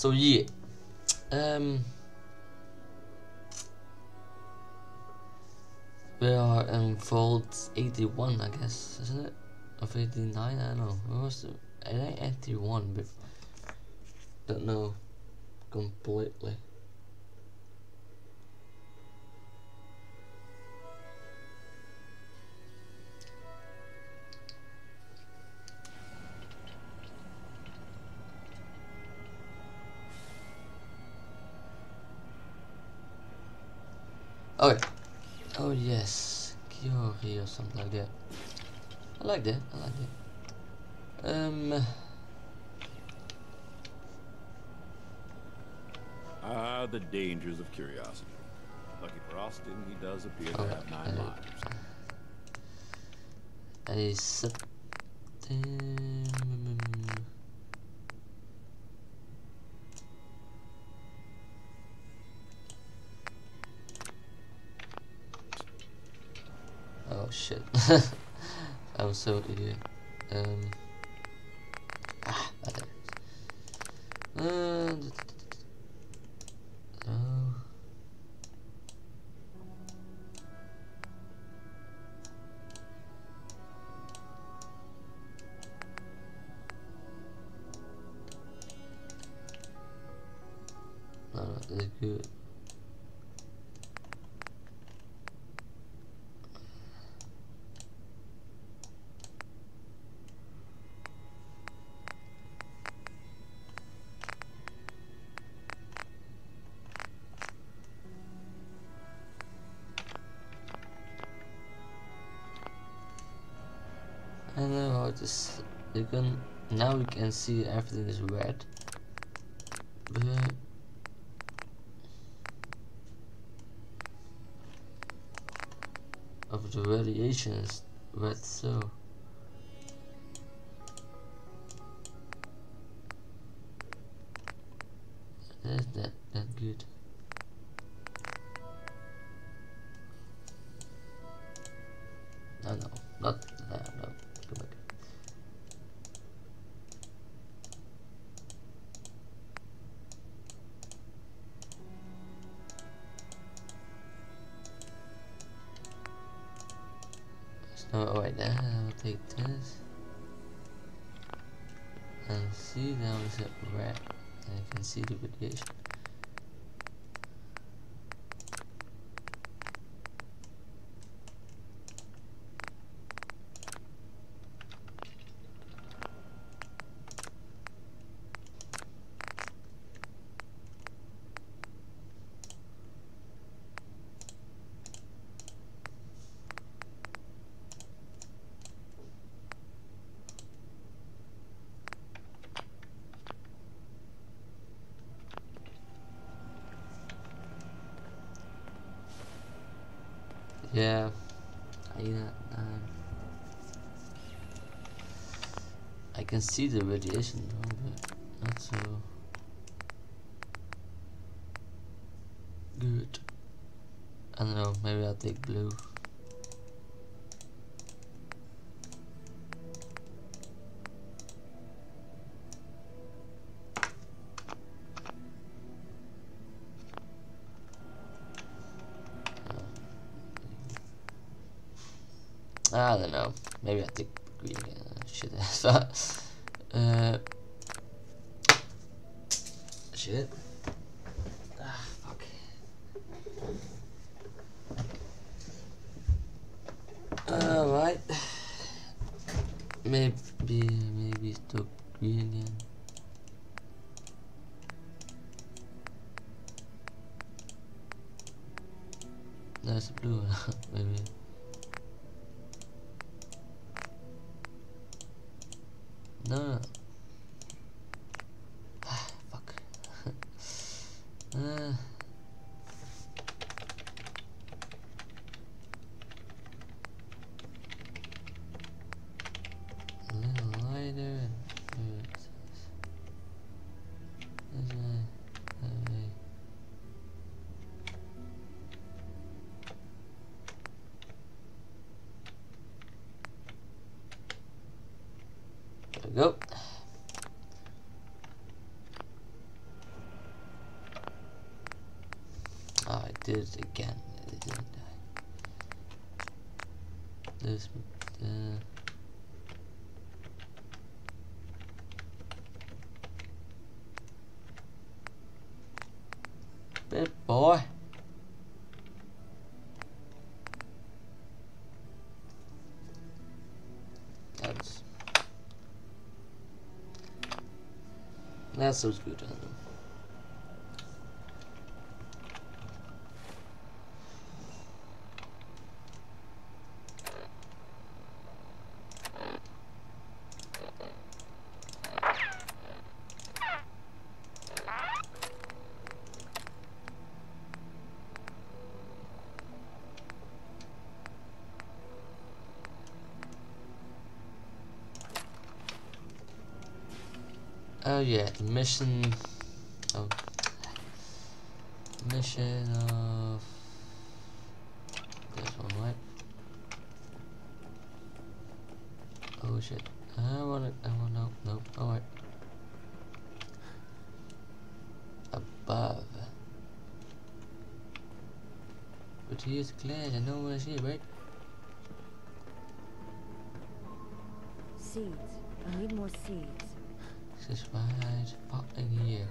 So yeah. Um. We are in Vault 81, I guess, isn't it? Of 89, I don't know. What was it? I think 81, but don't know completely. Okay. Oh yes, Kiori or something like that. I like that. I like that. Um. Ah, the dangers of curiosity. Lucky for Austin, he does appear to have nine lives. A September. Shit. I'm so idiot. Um. Ah, it is. Uh, This you can now we can see everything is red. But of the radiation is red so Yeah, I uh, I can see the radiation though, but not so good. I don't know. Maybe I'll take blue. I don't know. Maybe I take green again. Uh, shit. uh, shit. Ah, fuck. Alright. Maybe, maybe stop green again. There's blue, maybe. No, no. Fuck. uh. A little lighter and this way, that way. There we go. It again? This, uh, Bit boy. That's that sounds good. Oh yeah, mission. Oh, mission of this one, right? Oh shit! I wanna. I wanna. No, no. All right. Above. But here's Claire. I know where she is, right? Seeds. I need more seeds. This right up in here.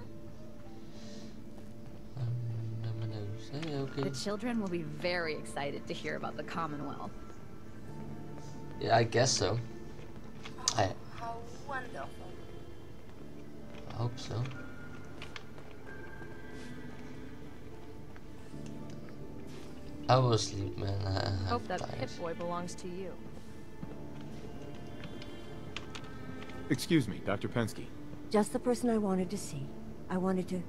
Under my nose. Hey, okay. The children will be very excited to hear about the Commonwealth. Yeah, I guess so. I How wonderful. I hope so. I will sleep, man. I, I'm Hope that tired. Pip-Boy belongs to you. Excuse me, Dr. Penske. Just the person I wanted to see. I wanted to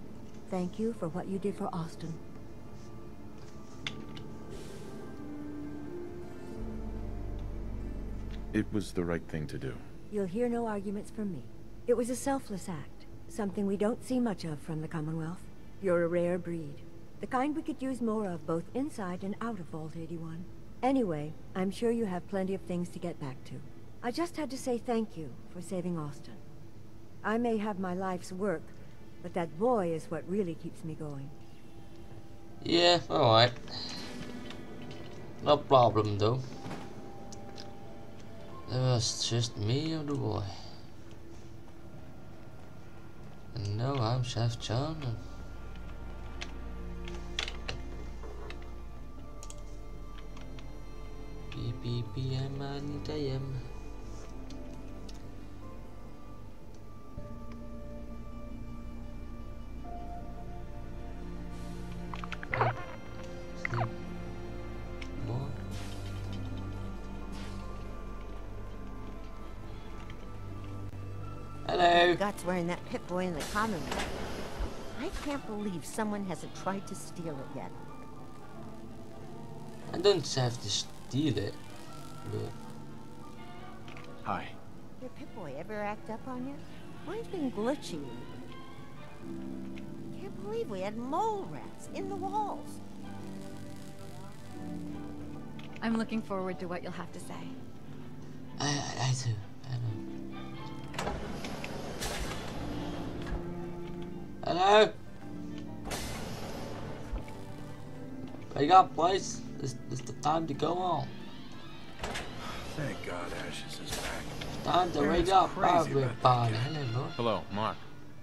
thank you for what you did for Austin. It was the right thing to do. You'll hear no arguments from me. It was a selfless act, something we don't see much of from the Commonwealth. You're a rare breed. The kind we could use more of both inside and out of Vault 81. Anyway, I'm sure you have plenty of things to get back to. I just had to say thank you for saving Austin. I may have my life's work, but that boy is what really keeps me going. Yeah, alright. No problem though. It was just me and the boy. And now I'm Chef John and Beep Hello. Guts wearing that Pip-Boy in the common room. I can't believe someone hasn't tried to steal it yet. I don't have to steal it, but Hi. Your Pip-Boy ever act up on you? Mine's been glitchy. Can't believe we had mole rats in the walls. I'm looking forward to what you'll have to say. I, I, I do. Hello. Wake up, boys. It's, it's the time to go on. Thank God Ashes is back. Time to Yeah, wake up, crazy everybody. Hello, Hello, Mark.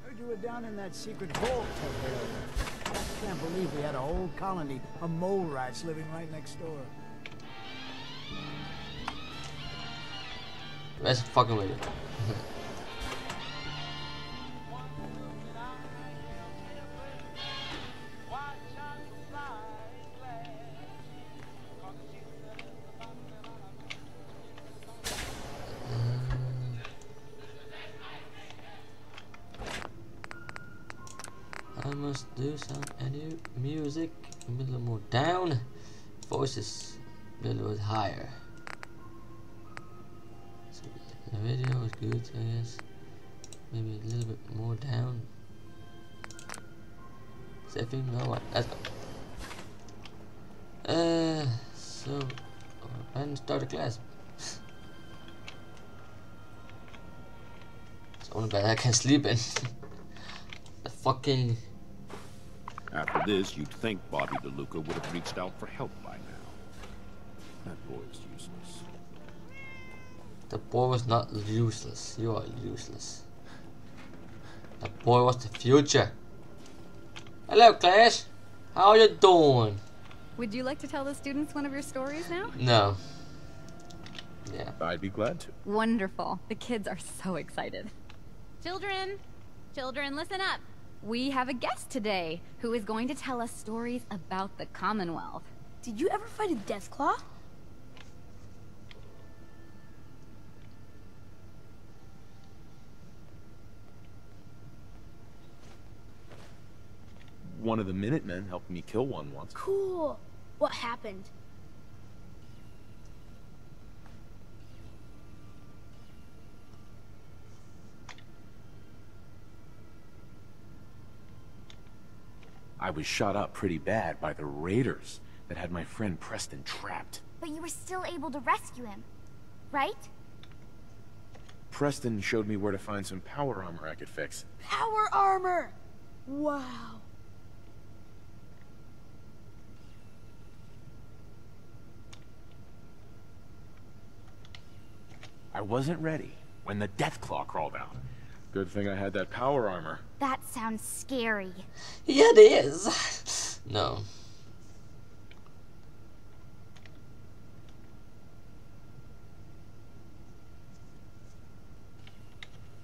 Heard you were down in that secret vault over. I can't believe we had a whole colony of mole rats living right next door. Let's fucking with it. I must do some edu music a little more down. Voices a little bit higher. So the video is good, I guess. Maybe a little bit more down. Saving? No, what? Let's go. Uh, so, when start the class? it's only bed I can sleep in. the fucking After this, you'd think Bobby DeLuca would have reached out for help by now. That boy is useless. The boy was not useless. You are useless. The boy was the future. Hello, class. How are you doing? Would you like to tell the students one of your stories now? No. Yeah. I'd be glad to. Wonderful. The kids are so excited. Children, children, listen up. We have a guest today who is going to tell us stories about the Commonwealth. Did you ever fight a Deathclaw? One of the Minutemen helped me kill one once. Cool. What happened? I was shot up pretty bad by the raiders that had my friend Preston trapped. But you were still able to rescue him, right? Preston showed me where to find some power armor I could fix. Power armor! Wow. I wasn't ready when the Deathclaw crawled out. Good thing I had that power armor. That sounds scary. Yeah, it is. no.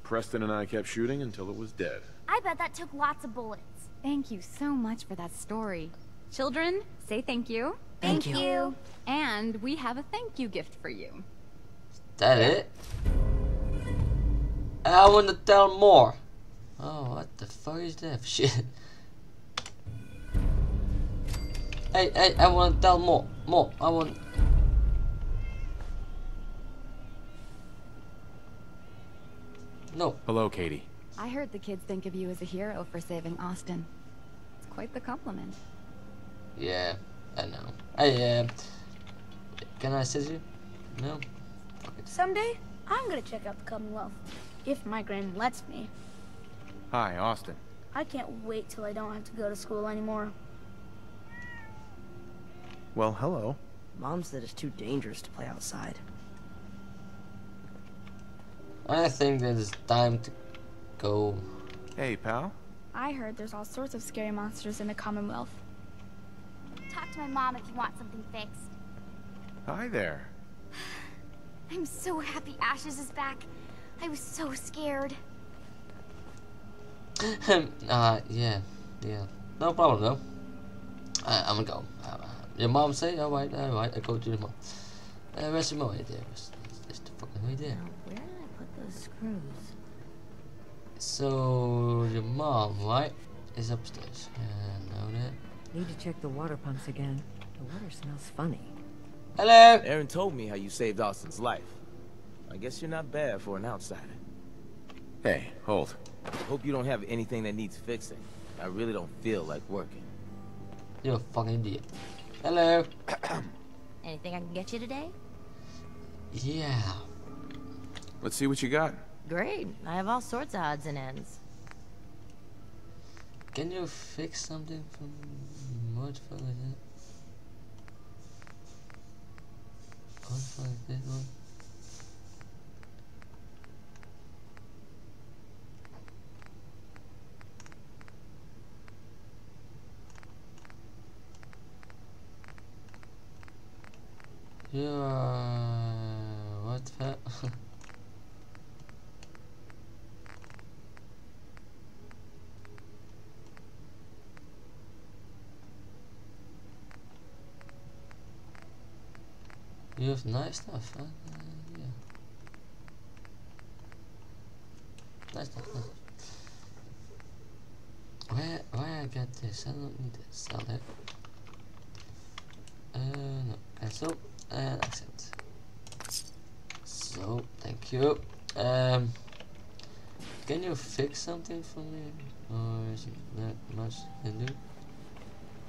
Preston and I kept shooting until it was dead. I bet that took lots of bullets. Thank you so much for that story. Children, say thank you. Thank, you. And we have a thank you gift for you. Is That it? I want to tell more. Oh, what the fuck is that shit? Hey, hey, I want to tell more. More. I want. No. Hello, Katie. I heard the kids think of you as a hero for saving Austin. It's quite the compliment. Yeah, I know. Hey, uh, can I assist you? No? Someday, I'm gonna check out the Commonwealth. If my grand lets me. Hi, Austin. I can't wait till I don't have to go to school anymore. Well, hello. Mom said it's too dangerous to play outside. I think that it's time to go. Hey, pal. I heard there's all sorts of scary monsters in the Commonwealth. Talk to my mom if you want something fixed. Hi there. I'm so happy Ashes is back. I was so scared. uh, yeah, yeah. No problem though. I, I'm gonna go. Uh, your mom say, alright, alright, I go to your mom. Uh, where's your mom? Right there. It's, it's the fucking right there. Now, where did I put those screws? So, your mom, right, is upstairs. Yeah, I know that. Need to check the water pumps again. The water smells funny. Hello! Aaron told me how you saved Austin's life. I guess you're not bad for an outsider. Hey, hold. Hope you don't have anything that needs fixing. I really don't feel like working. You're a fucking idiot. Hello. Anything I can get you today? Yeah. Let's see what you got. Great. I have all sorts of odds and ends. Can you fix something from what the fuck is that? What the fuck is that one? Yeah, what the? you have nice stuff, huh? Uh, yeah. Nice stuff. Nice. Where where I get this? I don't need to sell it. Uh no, cancel and accept. So, thank you. Um, can you fix something for me? Or is it not much to do?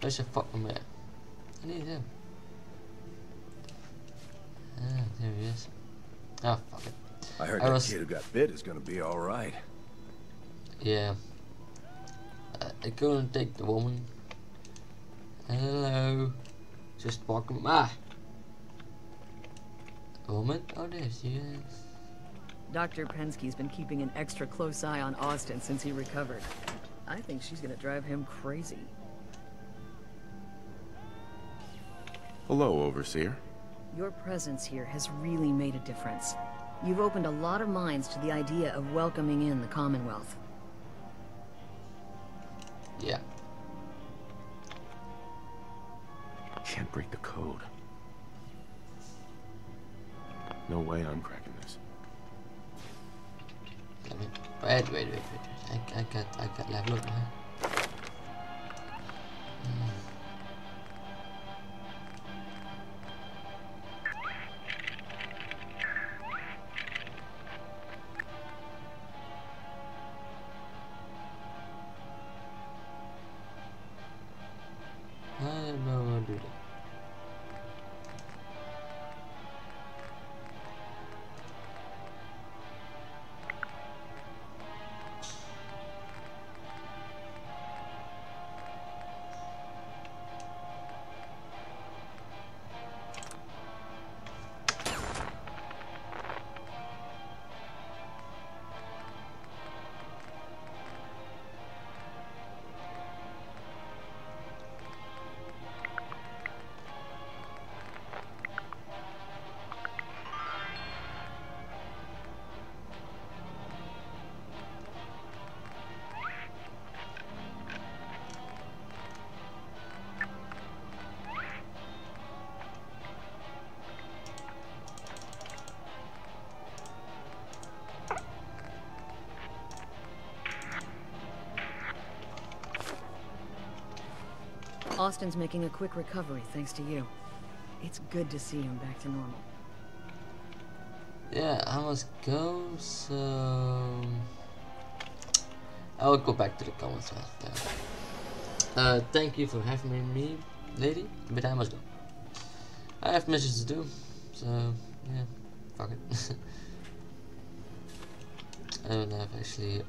Where's your fucking man? I need him. Ah, there he is. Ah, fuck it. I heard I that kid who got bit is gonna be alright. Yeah. Uh, I couldn't take the woman. Hello. Just walking. Ah! Woman? Oh, there she is. Dr. Penske's been keeping an extra close eye on Austin since he recovered. I think she's gonna drive him crazy. Hello, Overseer. Your presence here has really made a difference. You've opened a lot of minds to the idea of welcoming in the Commonwealth. Yeah. Can't break the code. No way I'm cracking this. Wait, wait, wait, wait. I, I got, I got level up now. Austin's making a quick recovery thanks to you. It's good to see him back to normal. Yeah, I must go, so... I will go back to the comments after. Uh, thank you for having me, lady, but I must go. I have missions to do, so, yeah, fuck it. I don't have actually...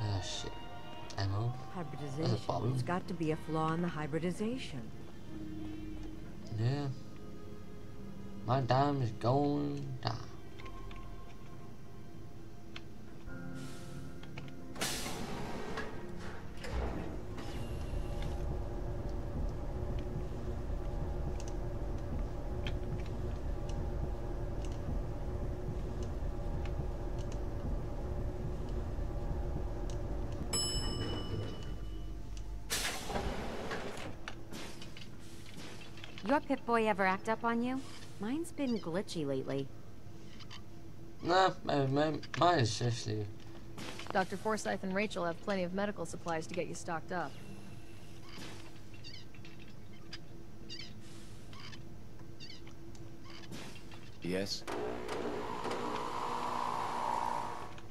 Ah, shit. Ammo? Hybridization. It's got to be a flaw in the hybridization. Yeah. My dime is going down. Your Pip-Boy ever act up on you? Mine's been glitchy lately. Nah, my, my, mine is actually... Dr. Forsythe and Rachel have plenty of medical supplies to get you stocked up. Yes?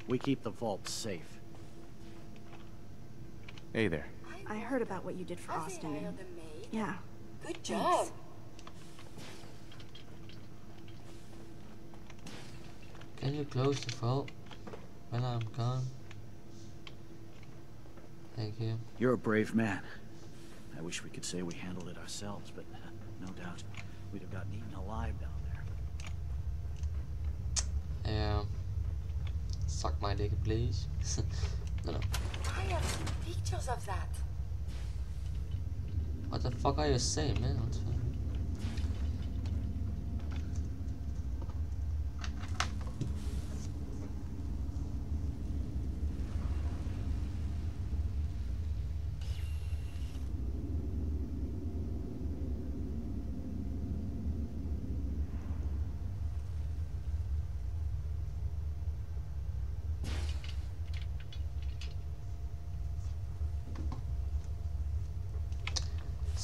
We keep the vault safe. Hey there. I heard about what you did for Austin. Yeah. Good Thanks. Can you close the vault when I'm gone? Thank you. You're a brave man. I wish we could say we handled it ourselves, but uh, no doubt we'd have gotten eaten alive down there. Yeah. Suck my dick, please. no, no. I have seen pictures of that. What the fuck are you saying, man? What the fuck?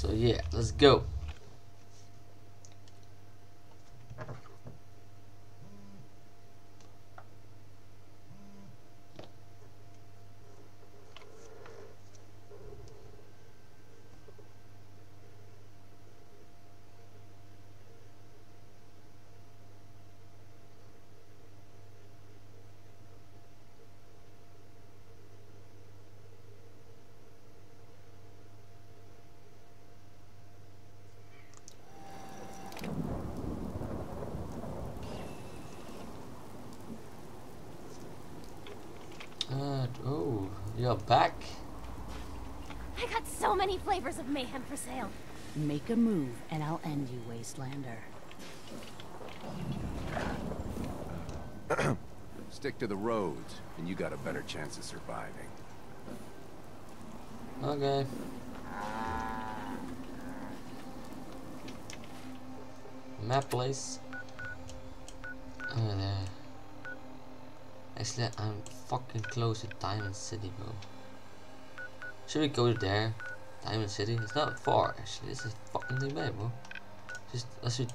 So yeah, let's go. Uh, oh, you're back. I got so many flavors of mayhem for sale. Make a move, and I'll end you, Wastelander. Stick to the roads, and you got a better chance of surviving. Okay. Map place. Oh, there. Actually, I'm fucking close to Diamond City, bro. Should we go there? Diamond City? It's not far, actually. It's a fucking thing back, bro. Just let's just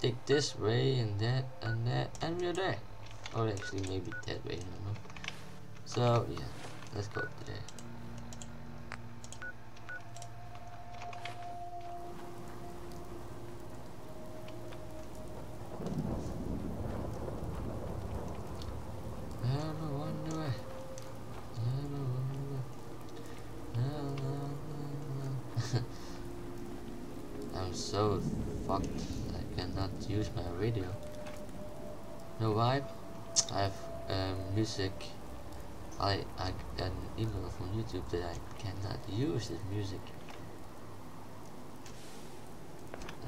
take this way and that and that, and we're there. Or actually, maybe that way. I don't know. So yeah, let's go there. Never wonder why. Never wonder why. I'm so fucked. I cannot use my radio. Know why? I have um, music. I I got an email from YouTube that I cannot use this music.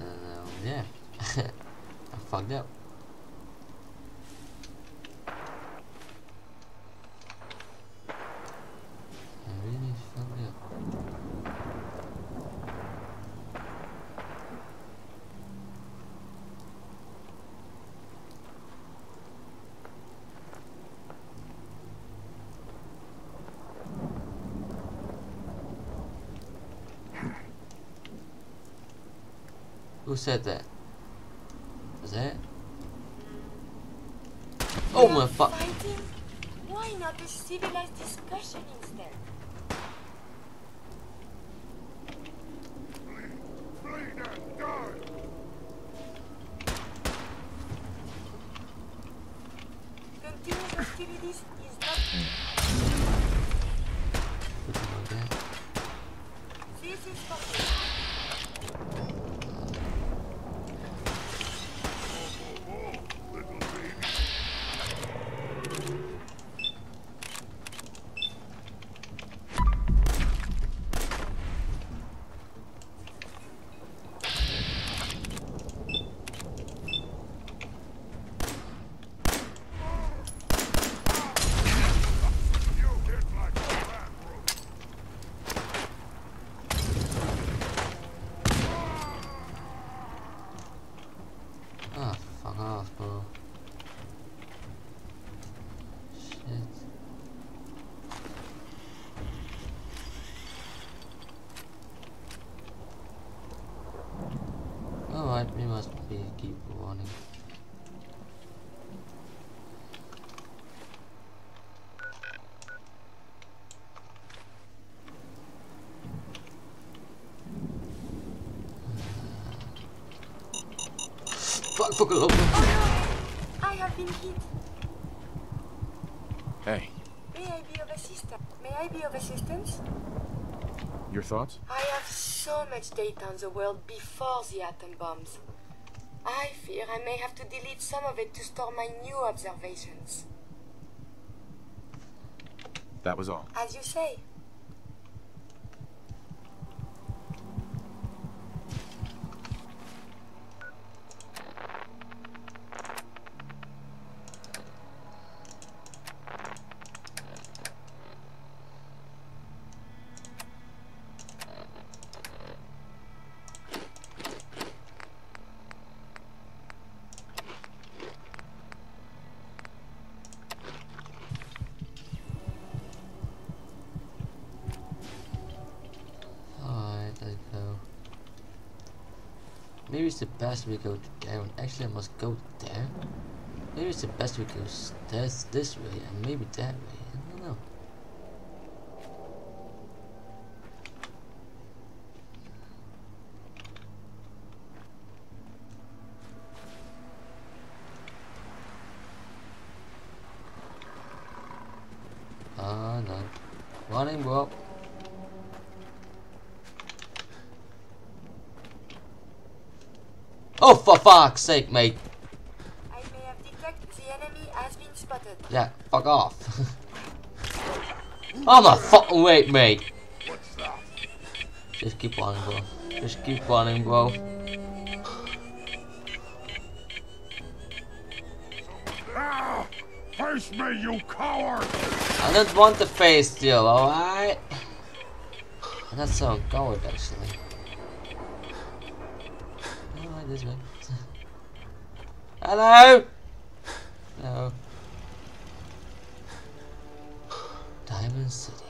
And um, yeah, I fucked up. I really fucked up. Who said that? Was that? Oh my fuck! Why not a civilized discussion instead? Continuous hostilities is not... This is for Ah, fuck off, bro. Shit. Alright, we must be keep running. Fuck, fuck, no! I have been hit. Hey, May I be of assistance? May I be of assistance? your thoughts? I have so much data on the world before the atom bombs. I fear I may have to delete some of it to store my new observations. That was all. As you say. It's the best we go. And actually, I must go there. Maybe it's the best we go this way and maybe that way. I don't know. Ah, no. Running, bro. Oh, for fuck's sake, mate. I may have detected the enemy has been spotted. Yeah, fuck off. I'm not fucking wait, mate. Just keep running, bro. Just keep running, bro. Ah, face me, you coward! I don't want the face still, alright? That's so coward, actually. Alright, this way. Hello? No. Diamond City.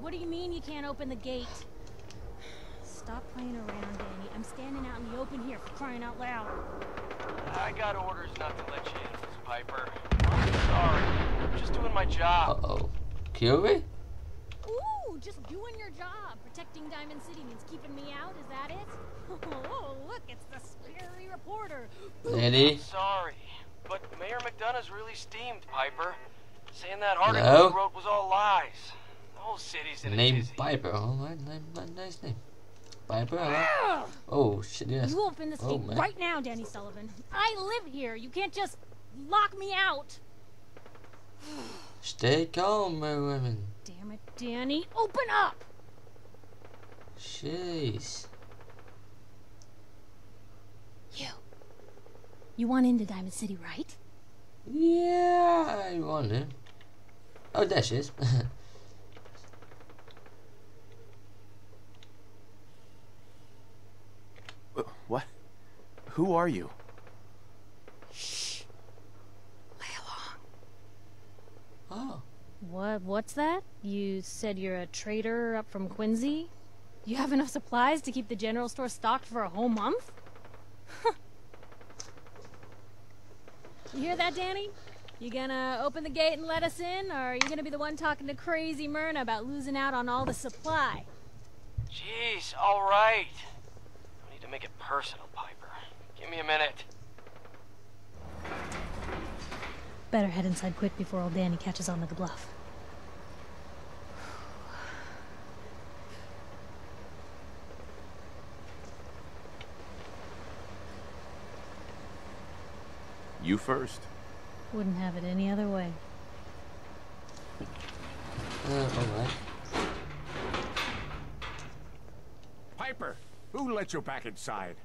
What do you mean you can't open the gate? Stop playing around, Danny. I'm standing out in the open here for crying out loud. I got orders not to let you in, Miss Piper. I'm sorry. I'm just doing my job. Uh-oh. Curie? Ooh, just doing your job. Protecting Diamond City means keeping me out, is that it? Oh, look, it's the scary reporter. Lady? I'm sorry, but Mayor McDonough's really steamed, Piper. Saying that article Hello? he wrote was all lies. The whole city's in a Name tizzy. Piper. Oh, Alright, name, name, nice name. Piper, hello? Ah! Oh, shit, yes. You open this oh, gate man. right now, Danny Sullivan. I live here. You can't just lock me out. Stay calm, my women. Damn it, Danny. Open up! Jeez. You. You want into Diamond City, right? Yeah, I want it. Oh, there she is. What? Who are you? oh. What? What's that? You said you're a trader up from Quincy? You have enough supplies to keep the general store stocked for a whole month? You hear that, Danny? You gonna open the gate and let us in, or are you gonna be the one talking to crazy Myrna about losing out on all the supply? Jeez, all right. I need to make it personal, Piper. Give me a minute. Better head inside quick before old Danny catches on to the bluff. You first. Wouldn't have it any other way. Uh, alright. Piper, who let you back inside?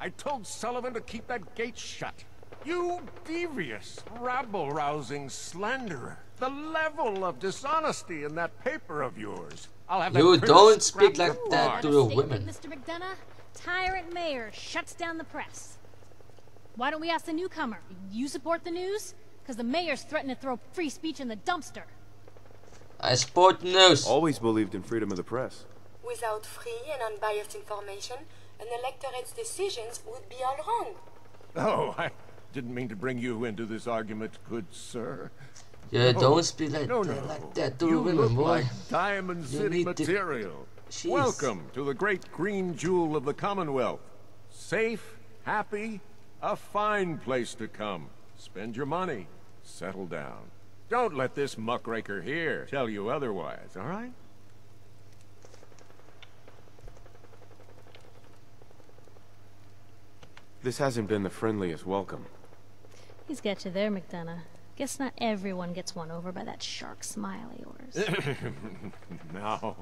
I told Sullivan to keep that gate shut. You devious, rabble-rousing slanderer. The level of dishonesty in that paper of yours. I'll have that You don't speak like that to the women. Mr. McDonough, tyrant mayor shuts down the press. Why don't we ask the newcomer? You support the news? Because the mayor's threatened to throw free speech in the dumpster. I support the news. Always believed in freedom of the press. Without free and unbiased information, an electorate's decisions would be all wrong. Oh, I didn't mean to bring you into this argument, good sir. Yeah, No. don't speak like, no, that, no. like that to you women, look boy. like Diamond You City need to- material. Welcome to the great green jewel of the Commonwealth. Safe, happy, a fine place to come. Spend your money, settle down. Don't let this muckraker here tell you otherwise, all right? This hasn't been the friendliest welcome. He's got you there, McDonough. Guess not everyone gets won over by that shark smile of yours. now,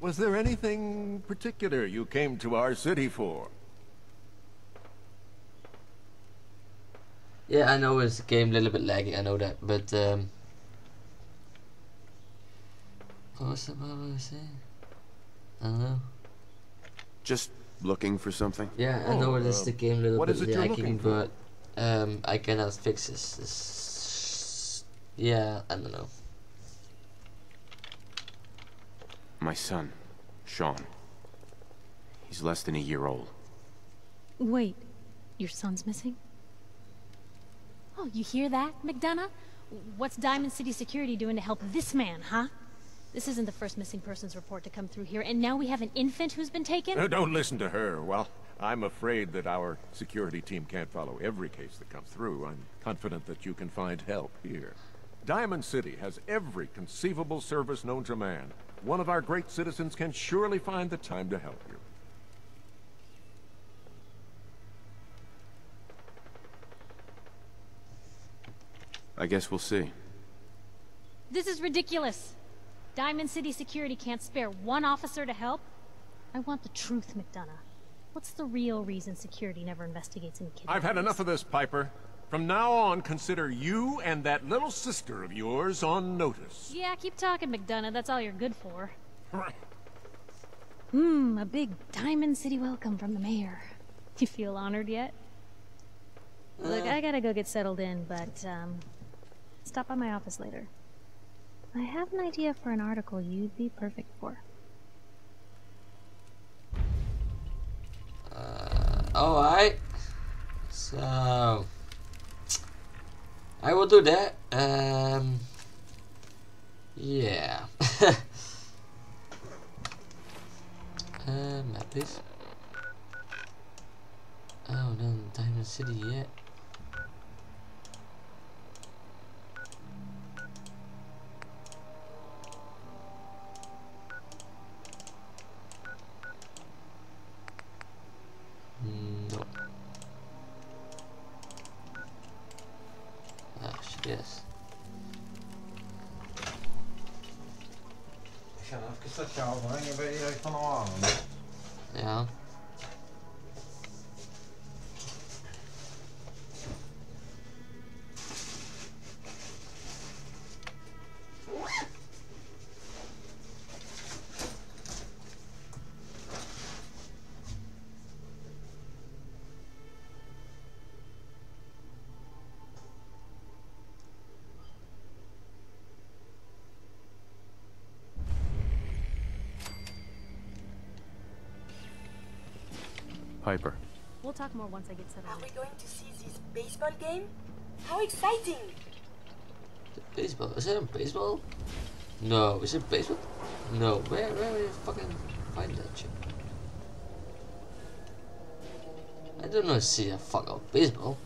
was there anything particular you came to our city for? Yeah, I know it's a game a little bit laggy, I know that, but um what was I about to say? I don't know. Just looking for something? Yeah, I know Oh, it is uh, the game a little bit is lagging, but um I cannot fix this. this. Yeah, I don't know. My son, Sean. He's less than a year old. Wait, your son's missing? Oh, you hear that, McDonough? What's Diamond City Security doing to help this man, huh? This isn't the first missing persons report to come through here, and now we have an infant who's been taken? Don't listen to her. Well, I'm afraid that our security team can't follow every case that comes through. I'm confident that you can find help here. Diamond City has every conceivable service known to man. One of our great citizens can surely find the time to help you. I guess we'll see. This is ridiculous. Diamond City Security can't spare one officer to help? I want the truth, McDonough. What's the real reason security never investigates any kidnappings? I've had enough of this, Piper. From now on, consider you and that little sister of yours on notice. Yeah, keep talking, McDonough. That's all you're good for. Hmm, a big Diamond City welcome from the mayor. You feel honored yet? Look, I gotta go get settled in, but, um, stop by my office later. I have an idea for an article you'd be perfect for. Uh, Alright. So... I will do that. Um... Yeah. uh, map please. Oh, no, Diamond City yet. Mm, no. Ah, shit, is. Ik ga even dat brengen bij ik van der Ja. We'll talk more once I get settled. Are we going to see this baseball game? How exciting! Baseball? Is it a baseball? No. Is it baseball? No. Where, where will you fucking find that shit? I don't know see a fuck of baseball.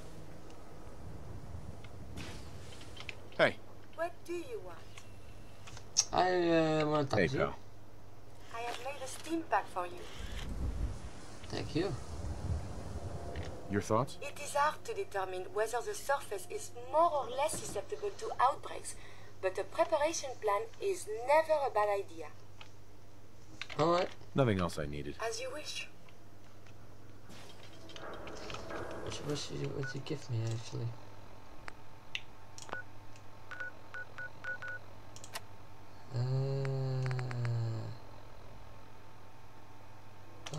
Hey. What do you want? I uh, want to talk Hey, to you. pal. I have made a stimpak for you. Thank you. Your thoughts? It is hard to determine whether the surface is more or less susceptible to outbreaks, but a preparation plan is never a bad idea. Alright. Nothing else I needed. As you wish. What should, what you, what you give me actually? Uh,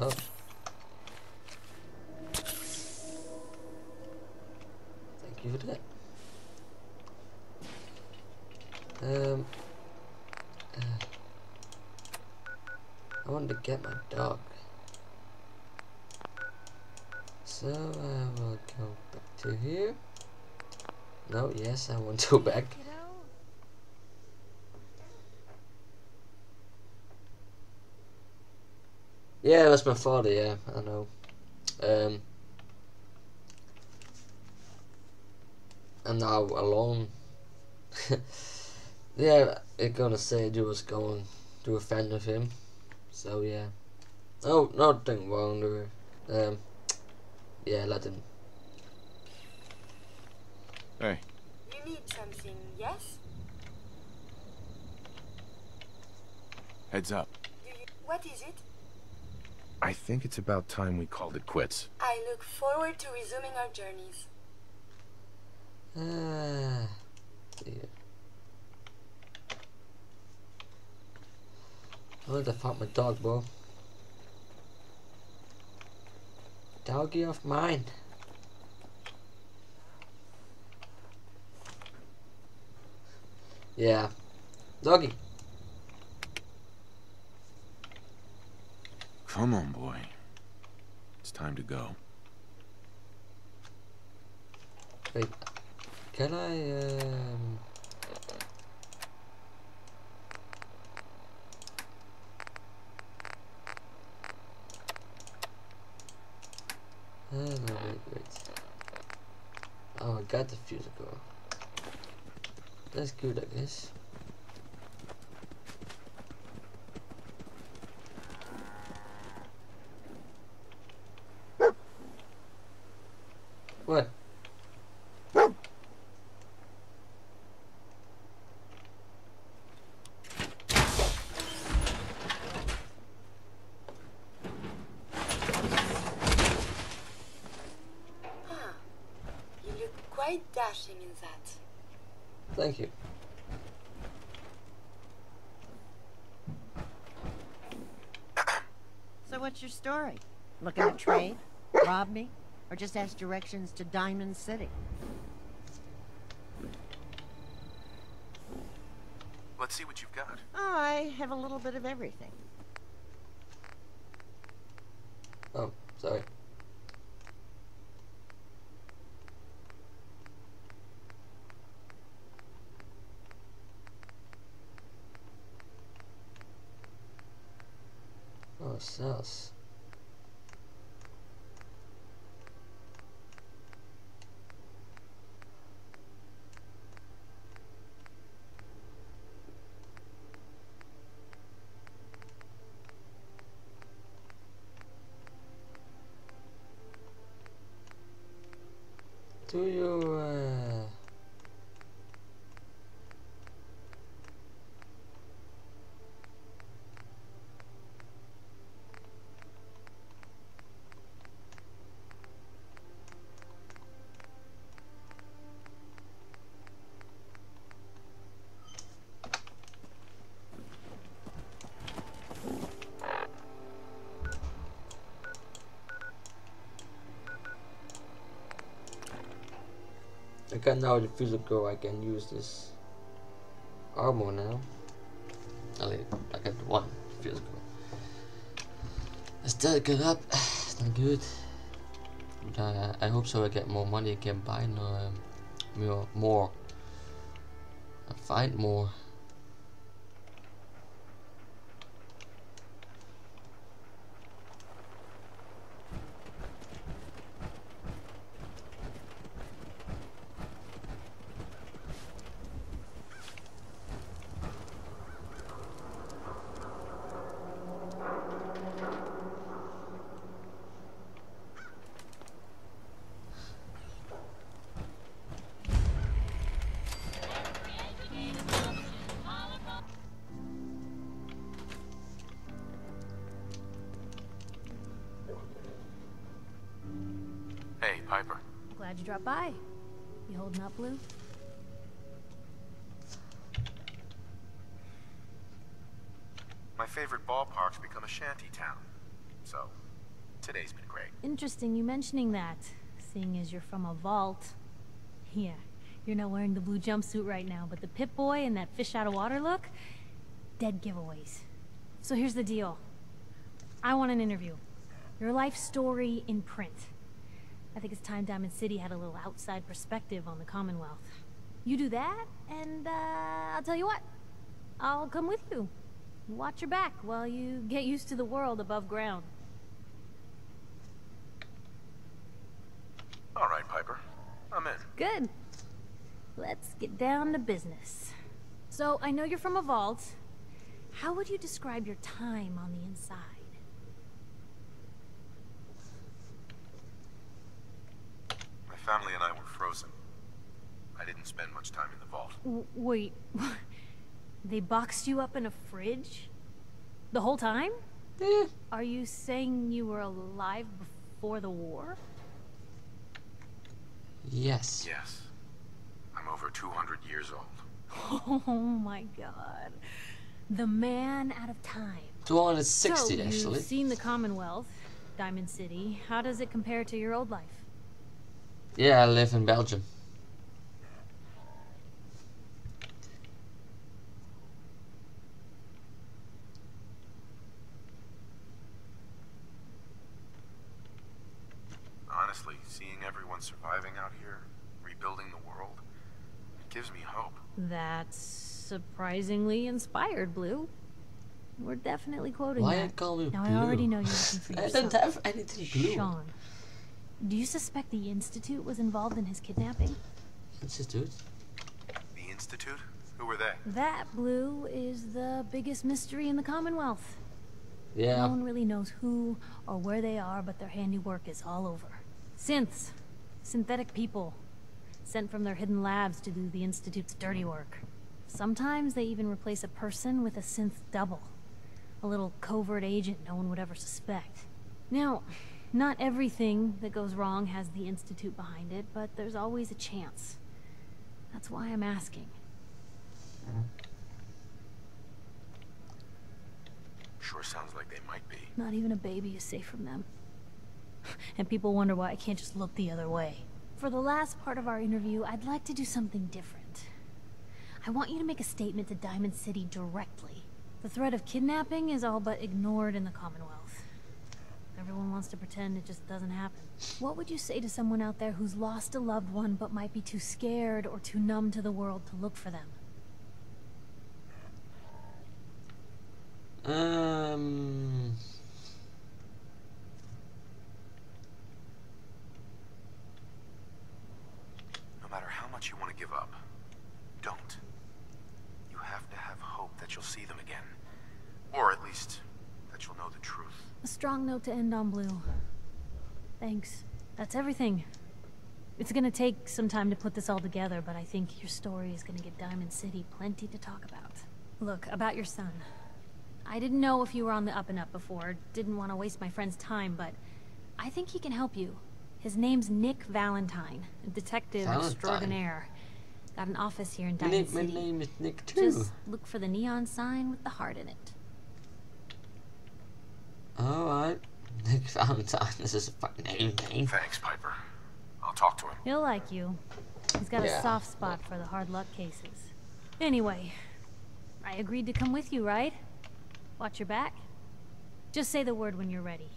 oh. Thank you for that. Um, uh, I wanted to get my dog. So I will go back to here. No, go back. Yeah, that's my father, yeah, I know. Um, and now alone. yeah, it gonna say you was going to a friend of him. So yeah. Oh, nothing wrong there. Um, yeah, let him. Hey. You need something, yes? Heads up. What is it? I think it's about time we called it quits. I look forward to resuming our journeys. Ah, dear. I want to find my dog, bro. Doggy of mine. Yeah. Doggy. Come on, boy. It's time to go. Wait, can I, um... Uh, no, wait, wait. Oh, I got the fuse girl. That's good, I guess. What? Huh. You look quite dashing in that. Thank you. So what's your story? Looking to trade? Rob me? Or just ask directions to Diamond City? Let's see what you've got. Oh, I have a little bit of everything. Oh, sorry. Oh, cells. Do you, uh... I got now the physical, I can use this armor now. I mean, I got one physical. Still get up, not good. But uh, I hope so I get more money, I can buy no, um, more, more. I find more. Interesting you mentioning that, seeing as you're from a vault. Yeah, you're not wearing the blue jumpsuit right now, but the Pip-Boy and that fish out of water look? Dead giveaways. So here's the deal. I want an interview. Your life story in print. I think it's time Diamond City had a little outside perspective on the Commonwealth. You do that, and uh, I'll tell you what. I'll come with you. Watch your back while you get used to the world above ground. All right, Piper. I'm in. Good. Let's get down to business. So, I know you're from a vault. How would you describe your time on the inside? My family and I were frozen. I didn't spend much time in the vault. W wait, they boxed you up in a fridge? The whole time? Eh. Are you saying you were alive before the war? Yes. Yes. I'm over 200 years old. Oh my god. The man out of time. 260 so, actually. You've seen the Commonwealth, Diamond City. How does it compare to your old life? Yeah, I live in Belgium. Seeing everyone surviving out here, rebuilding the world, it gives me hope. That's surprisingly inspired, Blue. We're definitely quoting Why that. call me now Blue? I already know you're looking for I your don't son. have anything blue. Sean, do you suspect the Institute was involved in his kidnapping? Institute? The Institute? Who were they? That, Blue, is the biggest mystery in the Commonwealth. Yeah. No one really knows who or where they are, but their handiwork is all over. Synths. Synthetic people. Sent from their hidden labs to do the Institute's dirty work. Sometimes they even replace a person with a synth double. A little covert agent no one would ever suspect. Now, not everything that goes wrong has the Institute behind it, but there's always a chance. That's why I'm asking. Sure sounds like they might be. Not even a baby is safe from them. And people wonder why I can't just look the other way. For the last part of our interview, I'd like to do something different. I want you to make a statement to Diamond City directly. The threat of kidnapping is all but ignored in the Commonwealth. Everyone wants to pretend it just doesn't happen. What would you say to someone out there who's lost a loved one but might be too scared or too numb to the world to look for them? Um. No matter how much you want to give up, don't. You have to have hope that you'll see them again. Or at least, that you'll know the truth. A strong note to end on, Blue. Thanks. That's everything. It's gonna take some time to put this all together, but I think your story is gonna get Diamond City plenty to talk about. Look, about your son. I didn't know if you were on the up and up before, didn't want to waste my friend's time, but I think he can help you. His name's Nick Valentine, a detective Valentine? extraordinaire. Got an office here in My Diamond name, my name is Nick too. Just look for the neon sign with the heart in it. Alright. Nick Valentine. This is a fucking name name. Thanks, Piper. I'll talk to him. He'll like you. He's got Yeah. a soft spot for the hard luck cases. Anyway, I agreed to come with you, right? Watch your back. Just say the word when you're ready.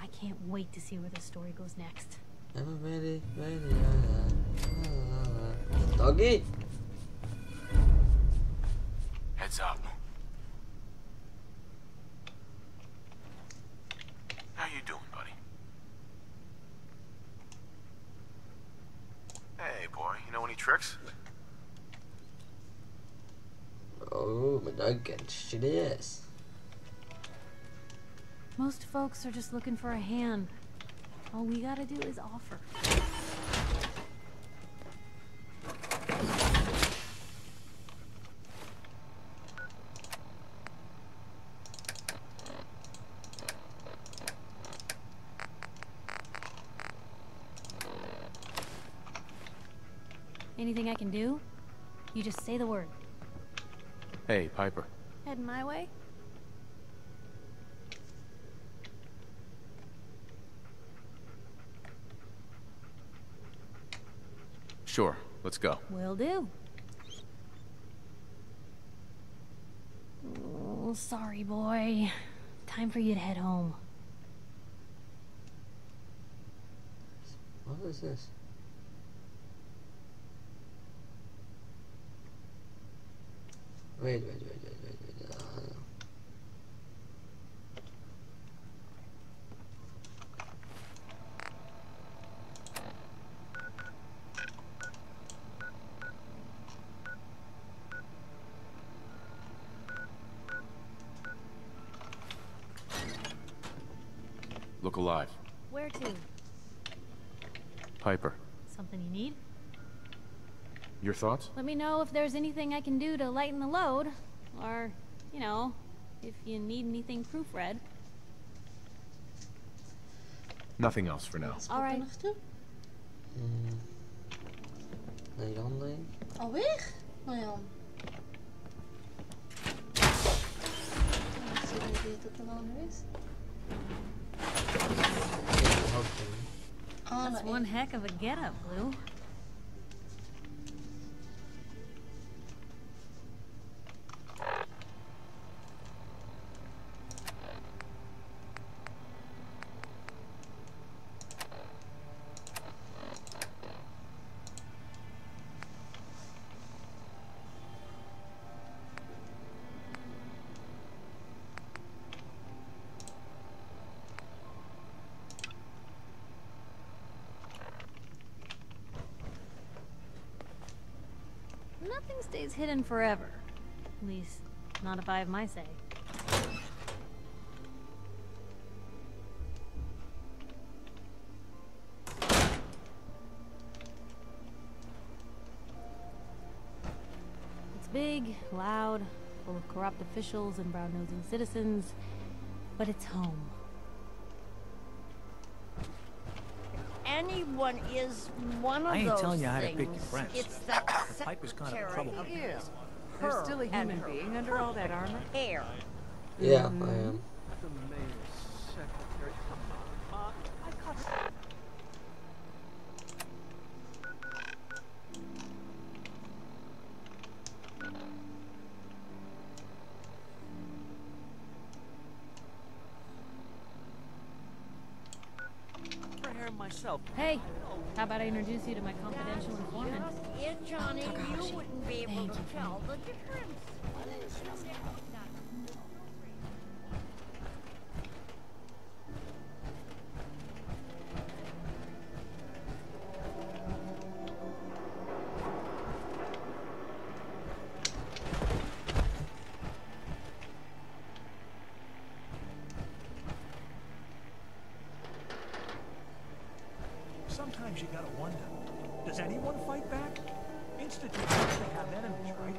I can't wait to see where the story goes next. I'm ready, ready, uh, uh, Doggy! Heads up. How you doing, buddy? Hey, boy. You know any tricks? Oh, my dog can shit is. Most folks are just looking for a hand. All we gotta do is offer. Anything I can do? You just say the word. Hey, Piper. Heading my way? Sure, let's go. Will do. Oh, sorry, boy. Time for you to head home. What is this? Wait, wait, wait, wait, wait, wait. Uh, Look alive. Where to? Piper, Something you need? Your thoughts? Let me know if there's anything I can do to lighten the load. Or, you know, if you need anything proofread. Nothing else for now. All right. mm, Leon Lane? Alweer? Nou ja. Ik zie niet er nou is. Ah, That's one heck of a getup, Blue. Stays hidden forever. At least, not if I have my say. It's big, loud, full of corrupt officials and brown-nosing citizens, but it's home. Anyone is one of I ain't those telling you how to pick your friends. It's that Piper's kind of secretary trouble. of his. There's Her still a human being under all that armor. Hair. Yeah, I am. Mm-hmm. The mayor's secretary. Come on, Ma. I got For myself. Hey, how about I introduce you to my confidential Sometimes you gotta wonder, does anyone fight back? Institutes have to have enemies, right?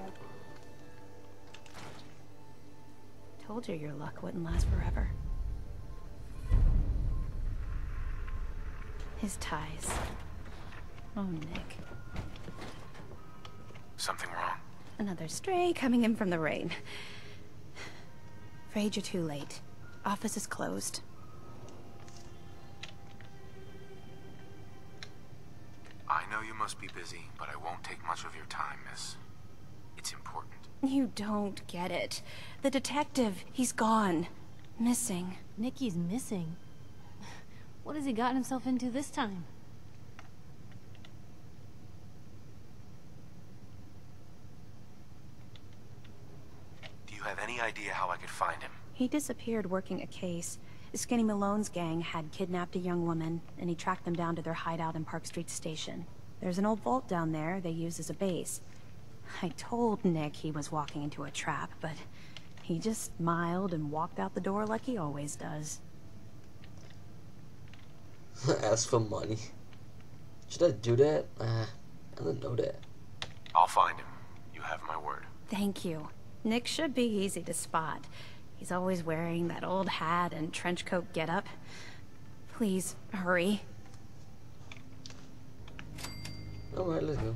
Told you your luck wouldn't last forever. His ties. Oh, Nick. Something wrong? Another stray coming in from the rain. Afraid you're too late. Office is closed. Be busy, but I won't take much of your time, miss. It's important. You don't get it. The detective, he's gone. Missing. Nikki's missing. What has he gotten himself into this time? Do you have any idea how I could find him? He disappeared working a case. Skinny Malone's gang had kidnapped a young woman, and he tracked them down to their hideout in Park Street Station. There's an old vault down there they use as a base. I told Nick he was walking into a trap, but he just smiled and walked out the door like he always does. Ask for money. Should I do that? Uh, I don't know that. I'll find him. You have my word. Thank you. Nick should be easy to spot. He's always wearing that old hat and trench coat getup. Please, hurry. Alright, let's go.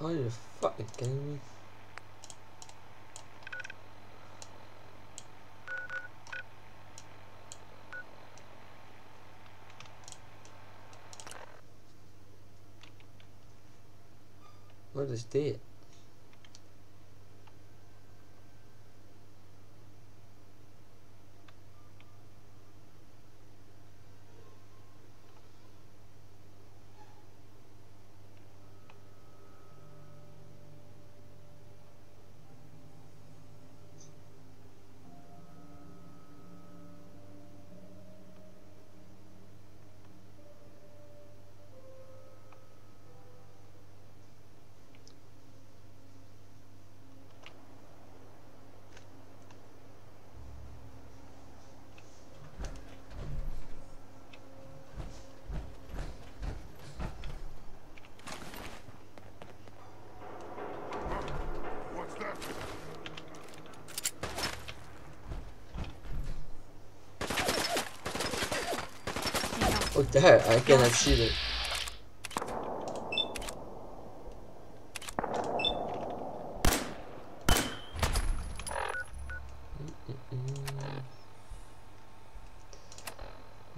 Oh, Are you fucking kidding me? What is there, I cannot see it.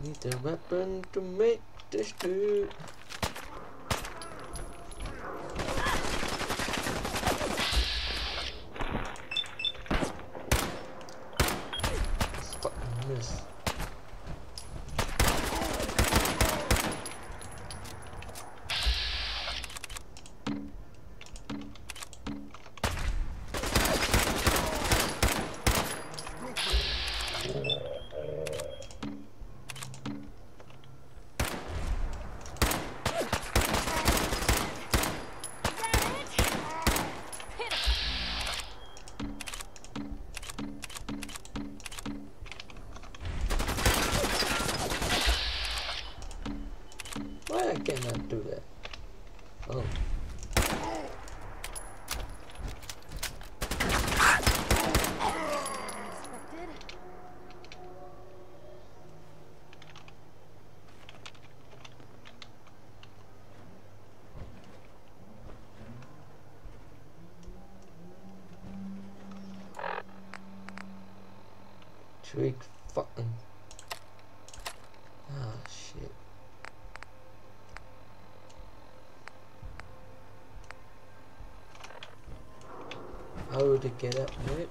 Need a weapon to make this do. Why I cannot do that? Oh. Trick fucking. Ah, shit. How would it get up with it?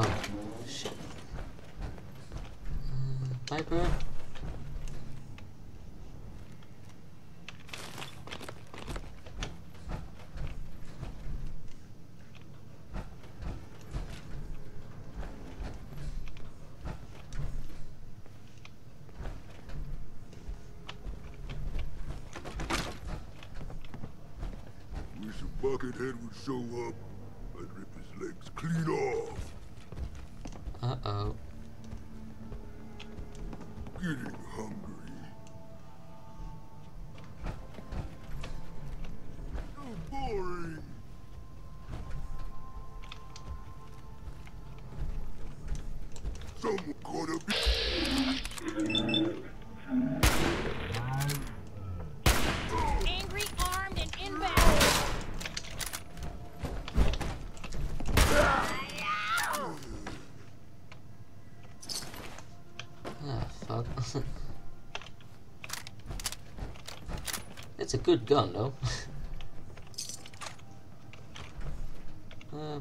Oh, shit. Piper? Buckethead would show up. It's a good gun, though. uh,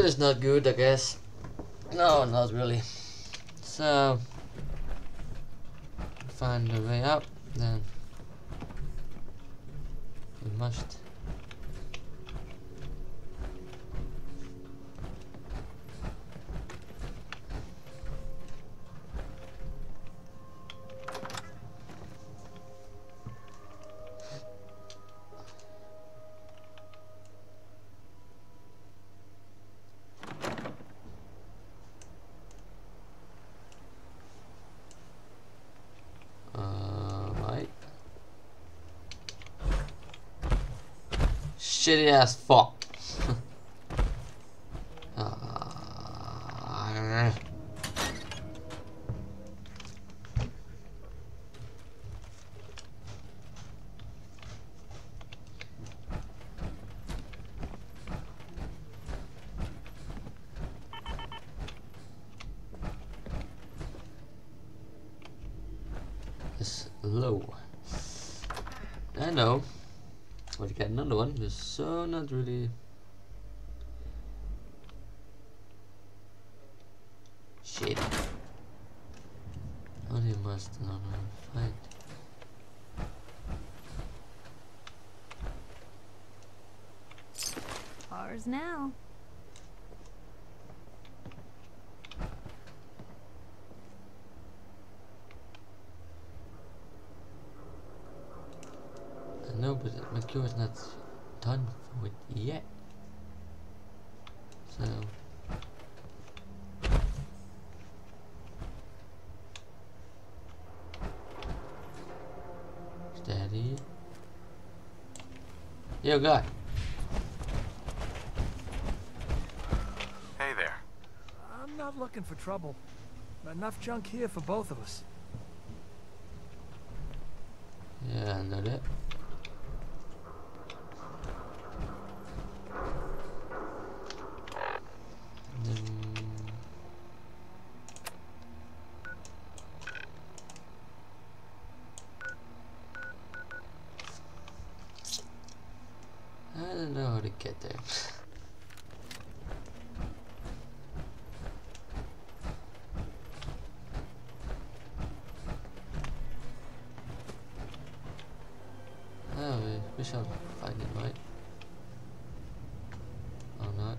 Is not good, I guess. No, not really. So, find a way up, then Shitty ass fuck. Ah. is low. I know. But to get another one is so not really shit. Only must not fight. Ours now. I know, but Mercure is not done for it yet. So. Steady. Yo, guy. Hey there. I'm not looking for trouble. Enough junk here for both of us. Yeah, I know that. Then- I don't know how to get there. Oh, we, we shall find it, right? Or not.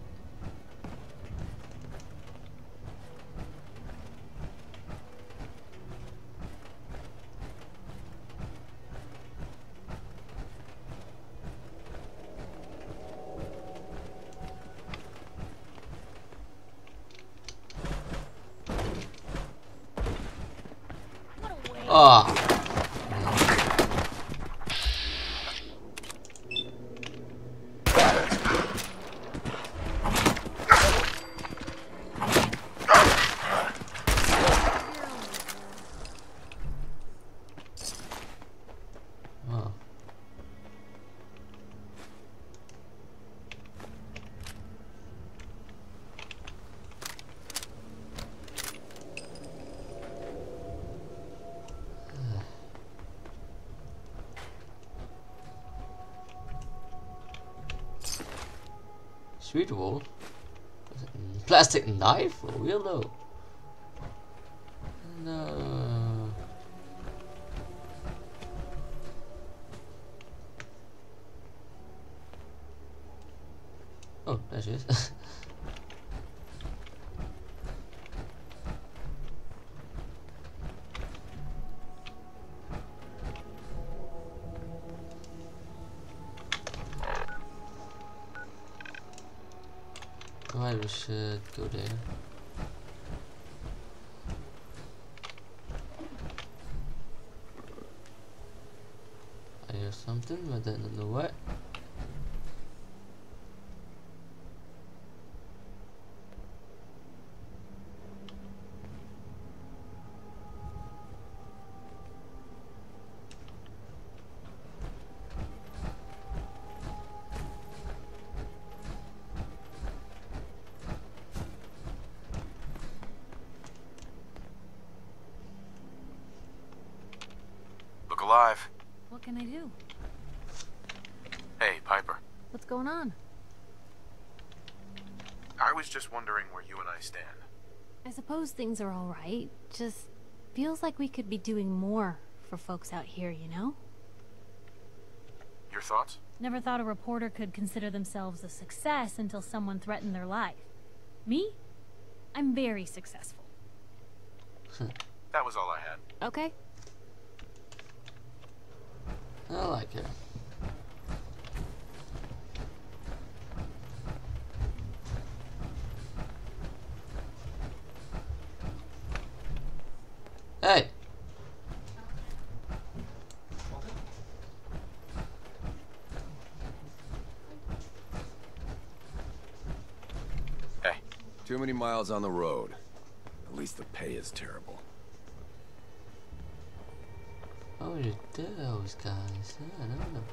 Ah. Oh. Roll. Plastic knife? For real go there. Eh? Alive. What can I do? Hey, Piper. What's going on? I was just wondering where you and I stand. I suppose things are all right. Just feels like we could be doing more for folks out here, you know? Your thoughts? Never thought a reporter could consider themselves a success until someone threatened their life. Me? I'm very successful. That was all I had. Okay. I like it. Hey! Hey. Too many miles on the road. At least the pay is terrible. Those guys. I don't know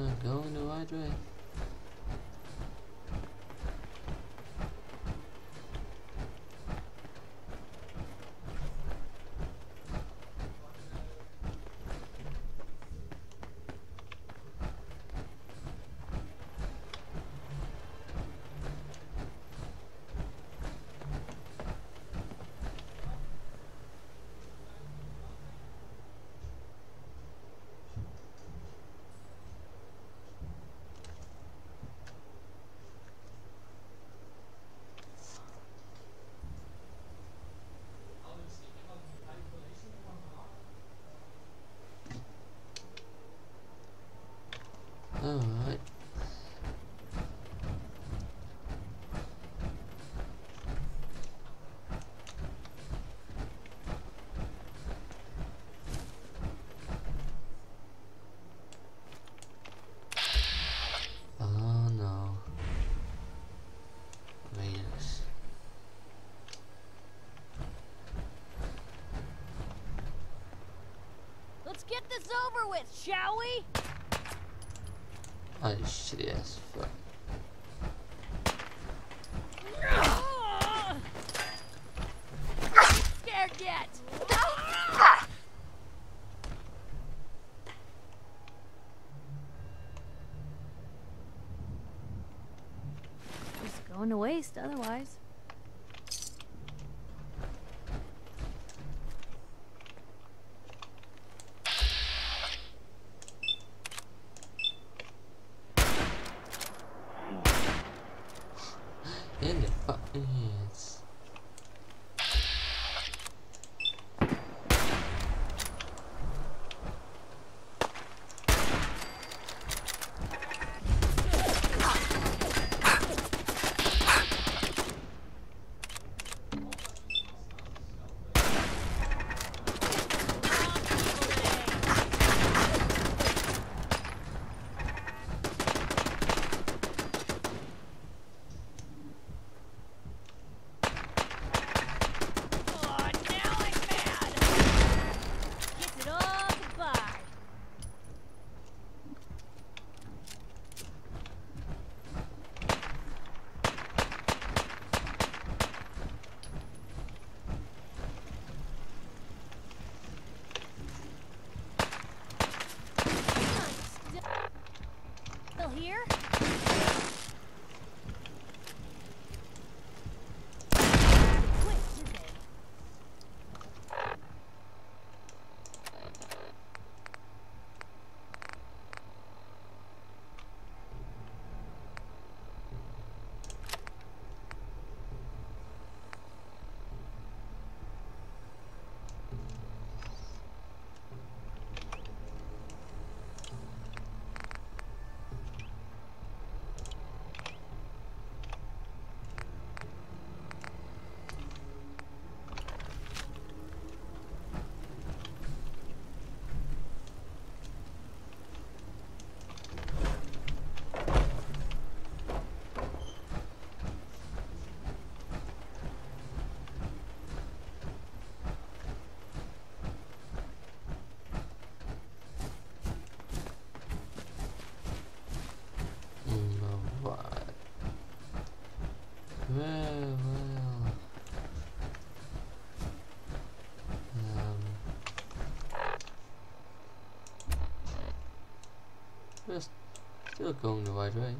are going the right way. Alright. Oh no. Raiders. Let's get this over with, shall we? Oh, shitty ass fuck. Scared yet? It's going to waste otherwise. We're still going the right way.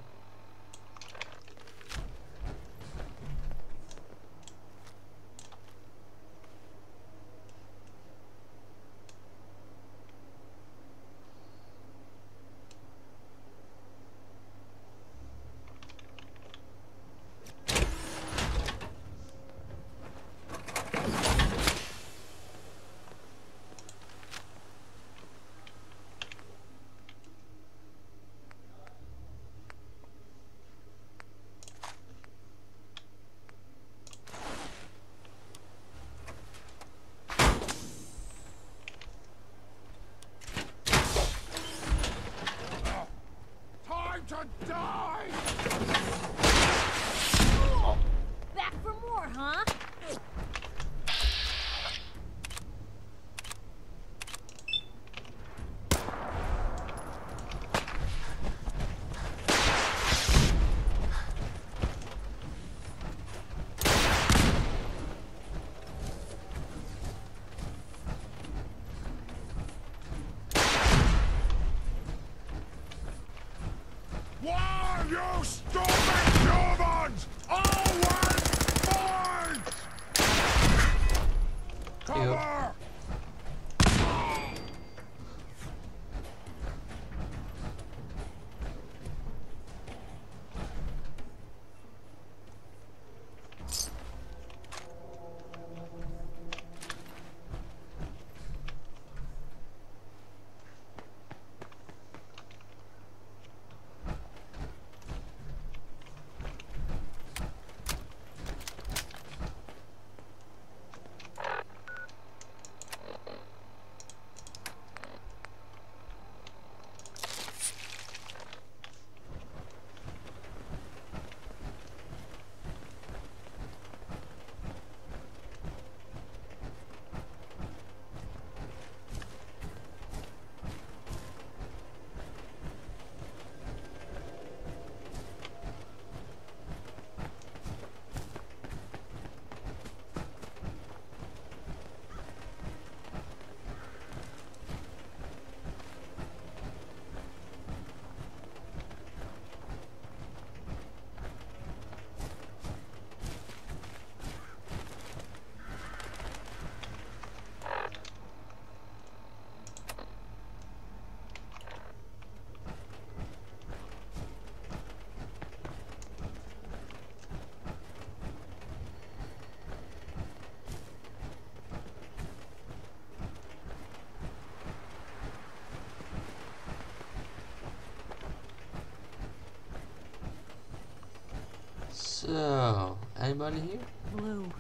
So, anybody here? Blue,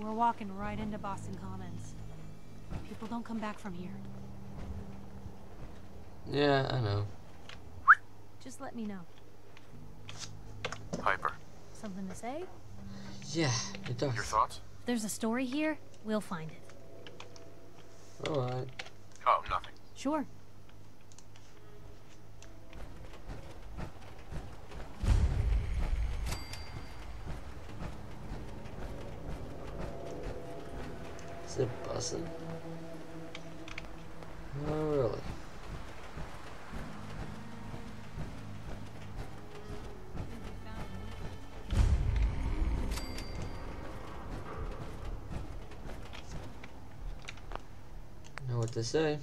we're walking right into Boston Commons. People don't come back from here. Yeah, I know. Just let me know. Piper. Something to say? Yeah, it does. Your thoughts? If there's a story here, we'll find it. Alright. Oh, nothing. Sure. Say.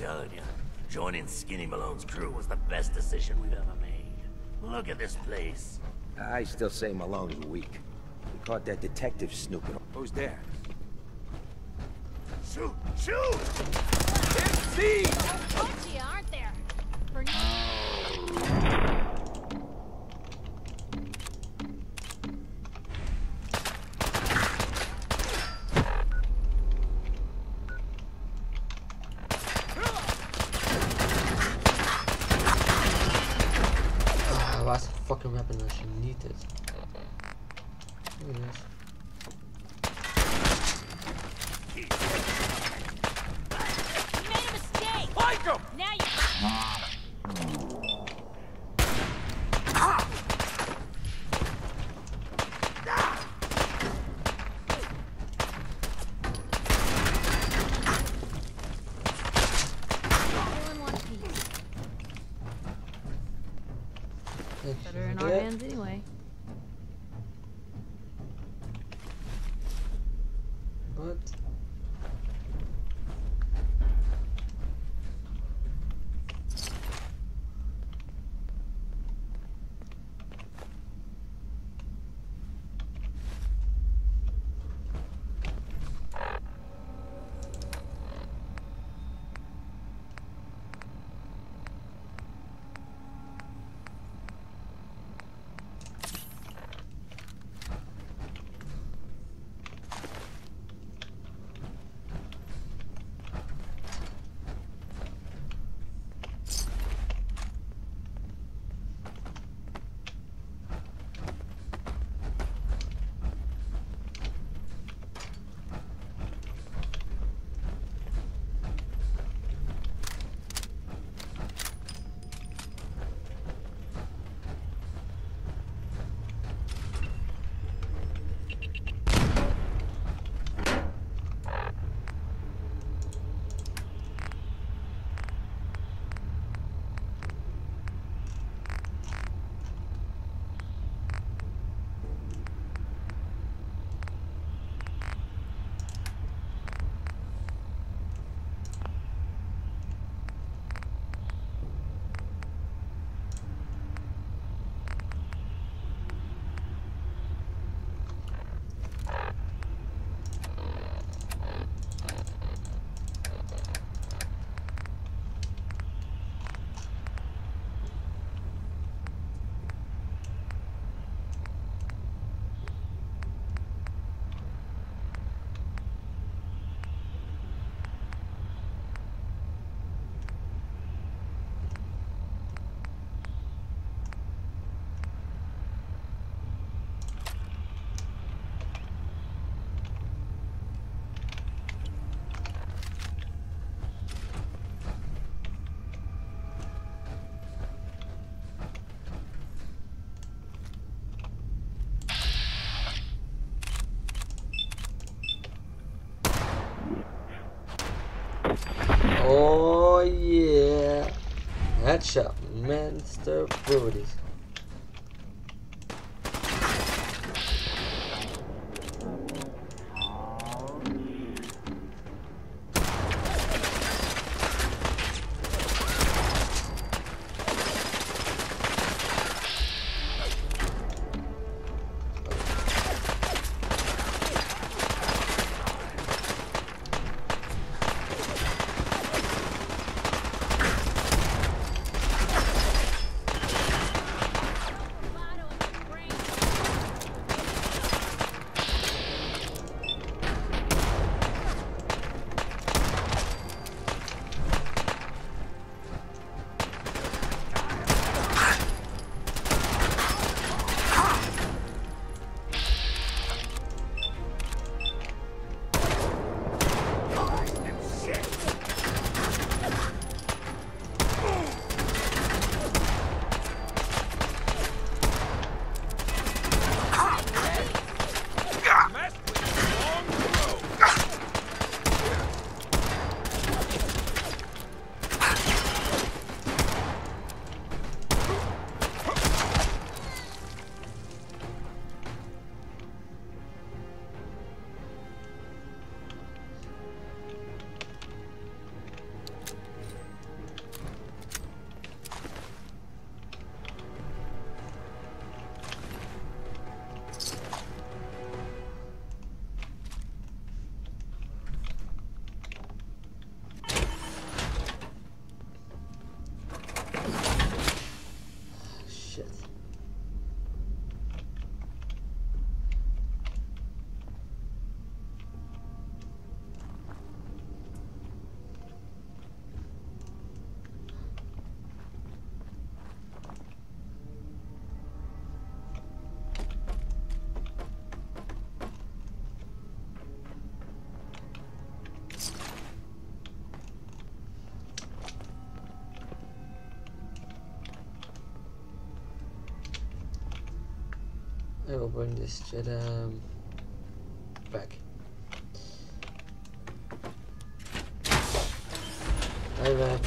Telling you, joining Skinny Malone's crew was the best decision we've ever made. Look at this place. I still say Malone's weak. We caught that detective snooping. Who's there? Shoot! Shoot! See! Headshot, Master Breweries. I will bring this shit um back. Bye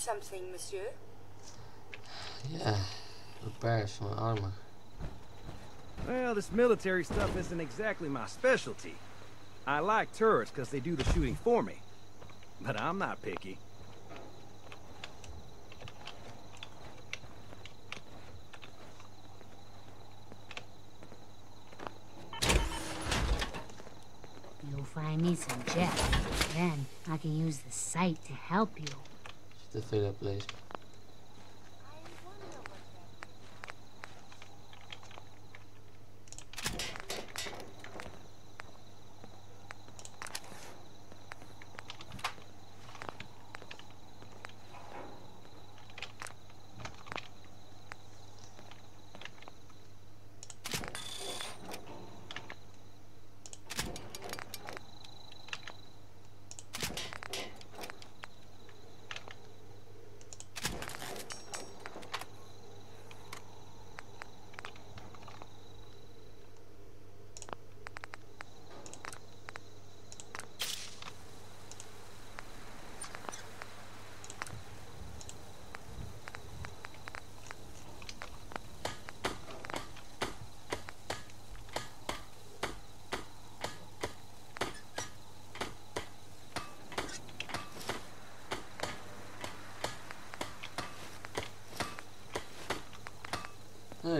Do something, monsieur? yeah, repairs my armor. Well, this military stuff isn't exactly my specialty. I like turrets because they do the shooting for me. But I'm not picky. You'll find me some jet. Then I can use the sight to help you. To fill place.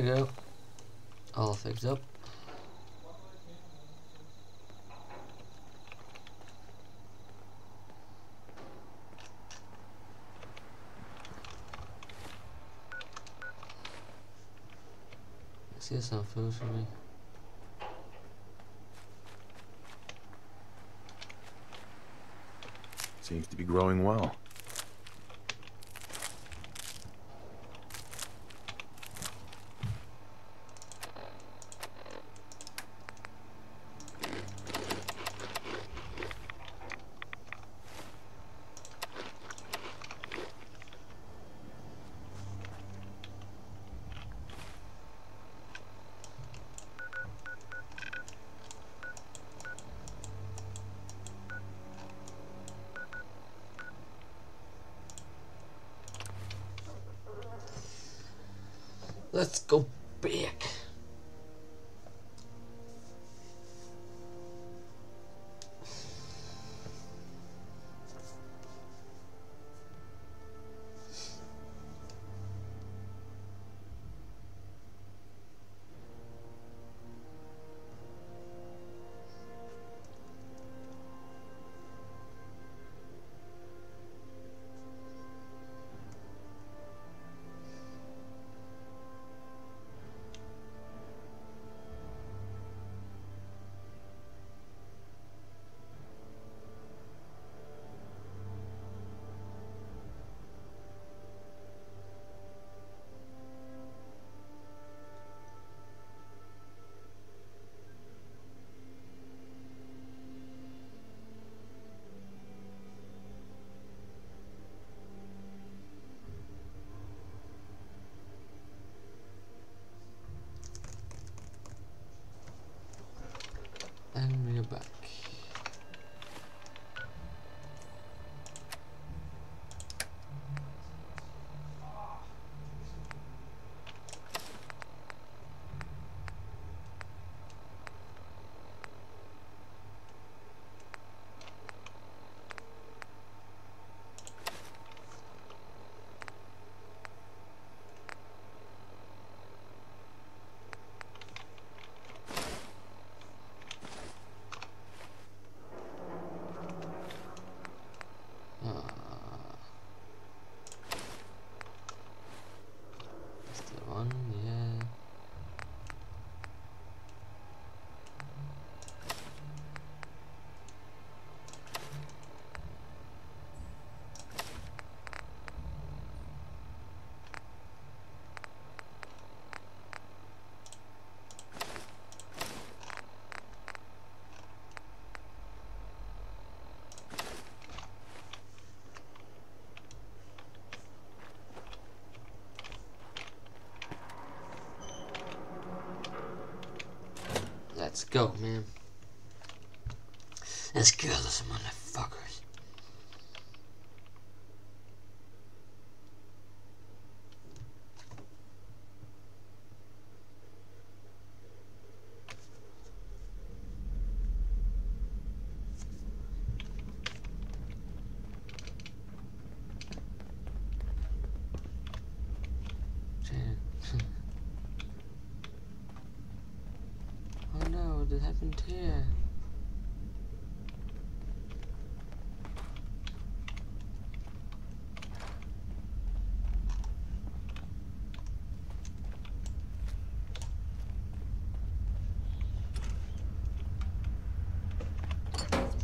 You go. All fixed up. See some food for me. Seems to be growing well. Let's go back. Go, man. Let's motherfuckers. Shit. Oh no, what happened here?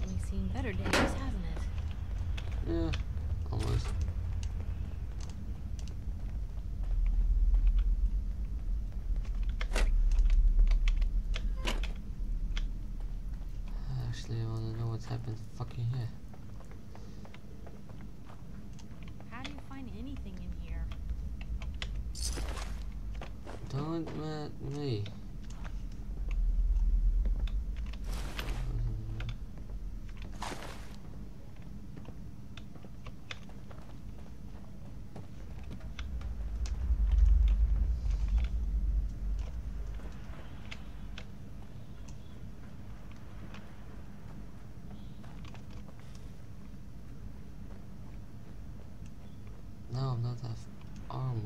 We've seen better days, hasn't it? Yeah, almost. Actually, I wanna know what's happened fucking here. How do you find anything in here? Don't uh, mad me. Oh, no, that's armor.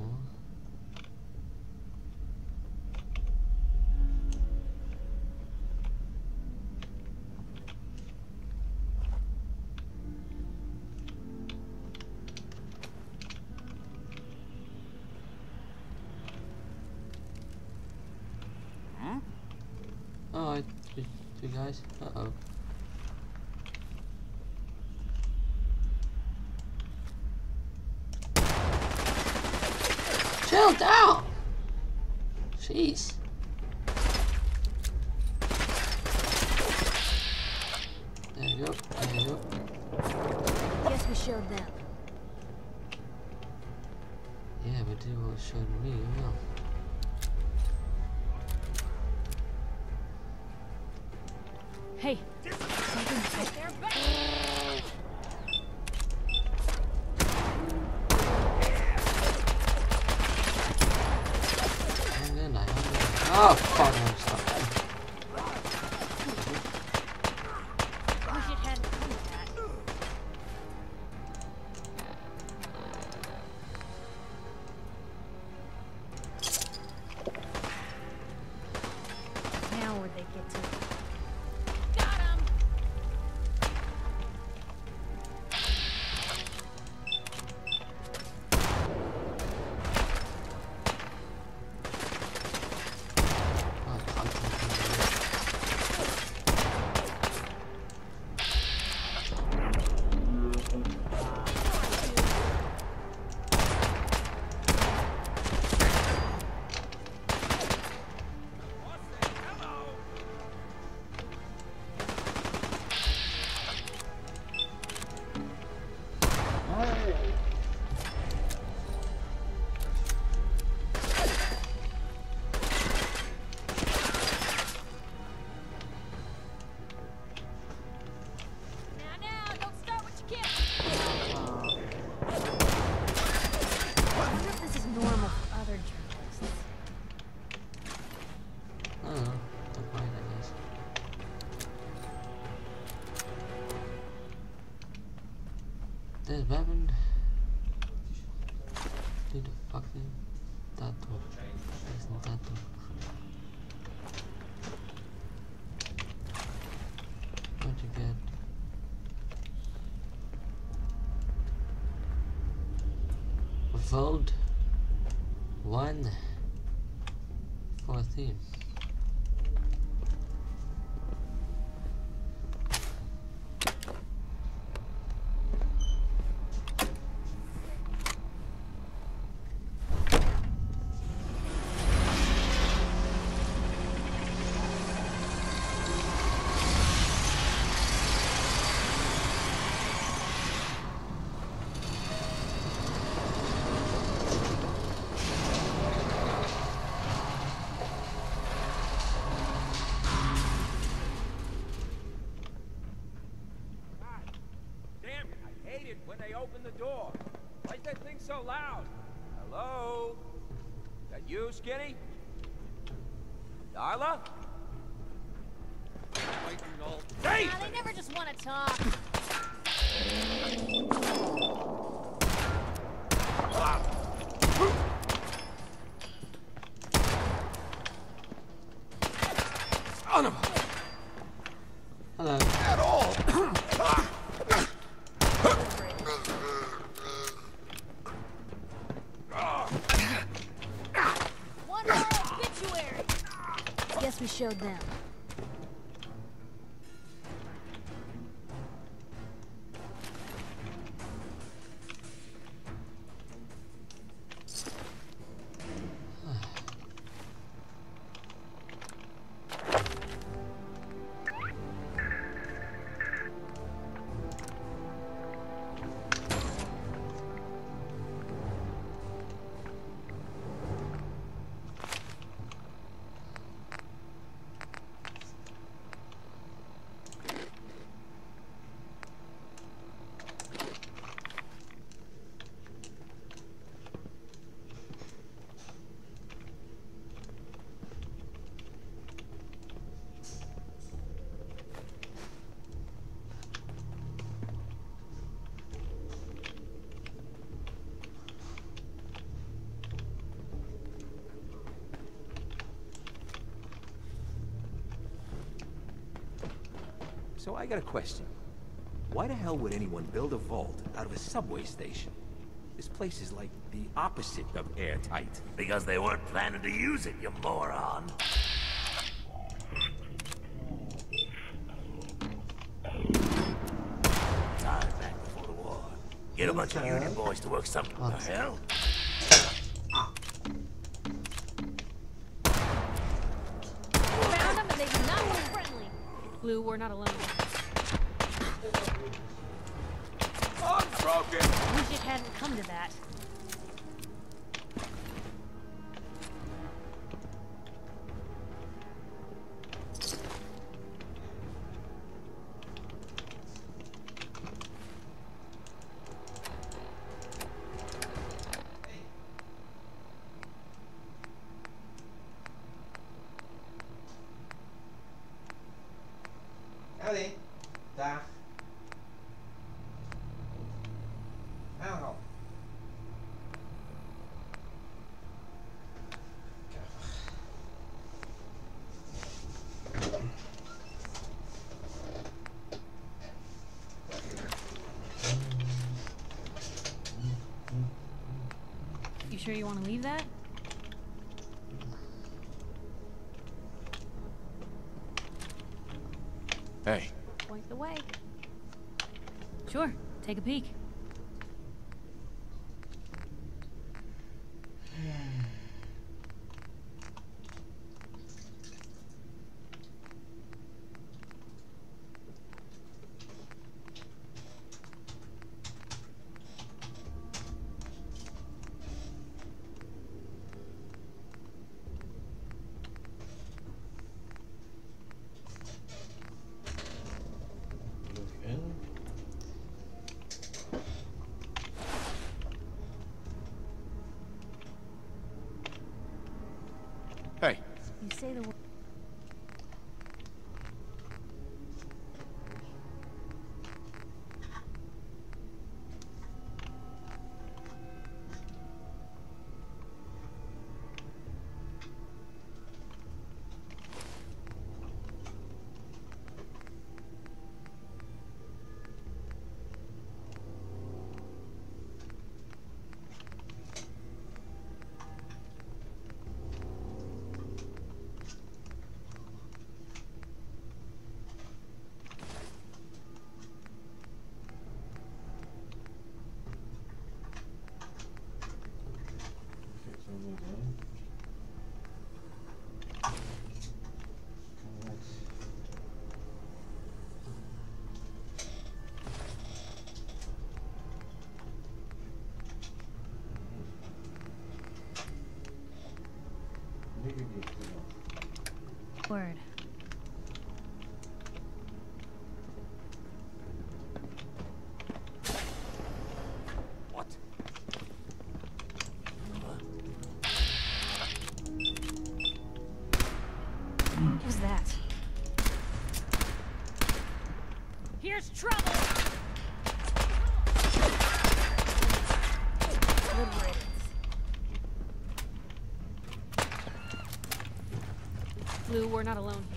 Oh, I, you guys, uh oh. they opened the door. Why's that thing so loud? Hello? That you, Skinny? Darla? Hey! Nah, they never just want to talk. So I got a question. Why the hell would anyone build a vault out of a subway station? This place is like the opposite of airtight. Because they weren't planning to use it, you moron. Time back before the war. Get a bunch of union boys to work something. The hell? Blue, we're not alone. into that. sure you want to leave that? Hey. Point the way. Sure, take a peek. say the word. Word. we're not alone.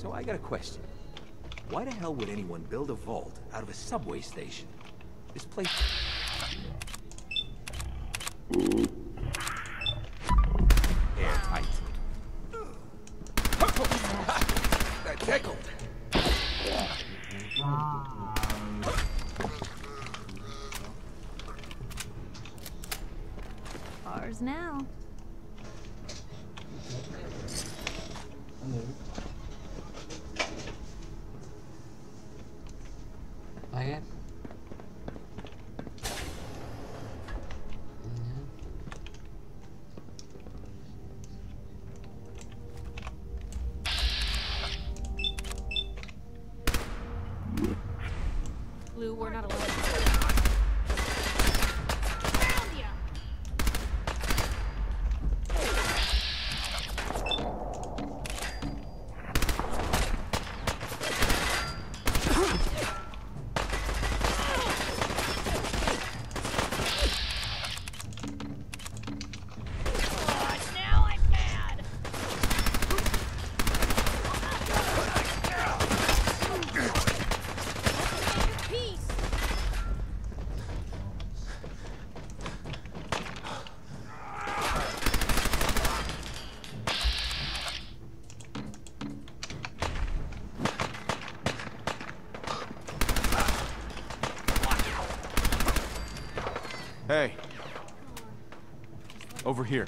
So I got a question. Why the hell would anyone build a vault out of a subway station? This place... Over here.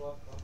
Welcome.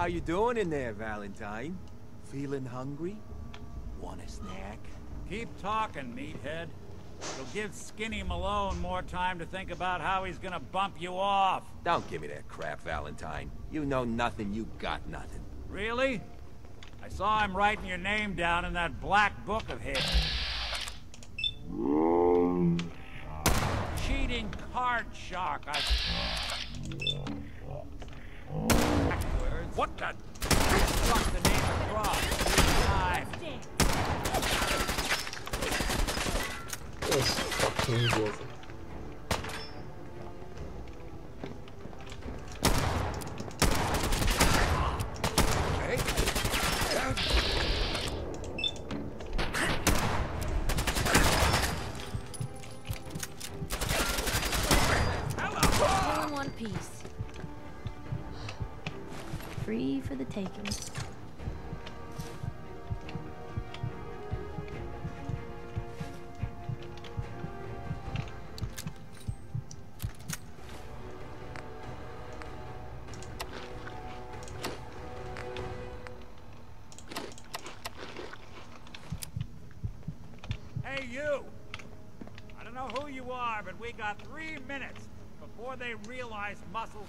How you doing in there, Valentine? Feeling hungry? Want a snack? Keep talking, meathead. It'll give Skinny Malone more time to think about how he's gonna bump you off. Don't give me that crap, Valentine. You know nothing, you got nothing. Really? I saw him writing your name down in that black book of his. Cheating card shark. I. What the? Struck the name. Time. This fucking idiot. Realize muscles.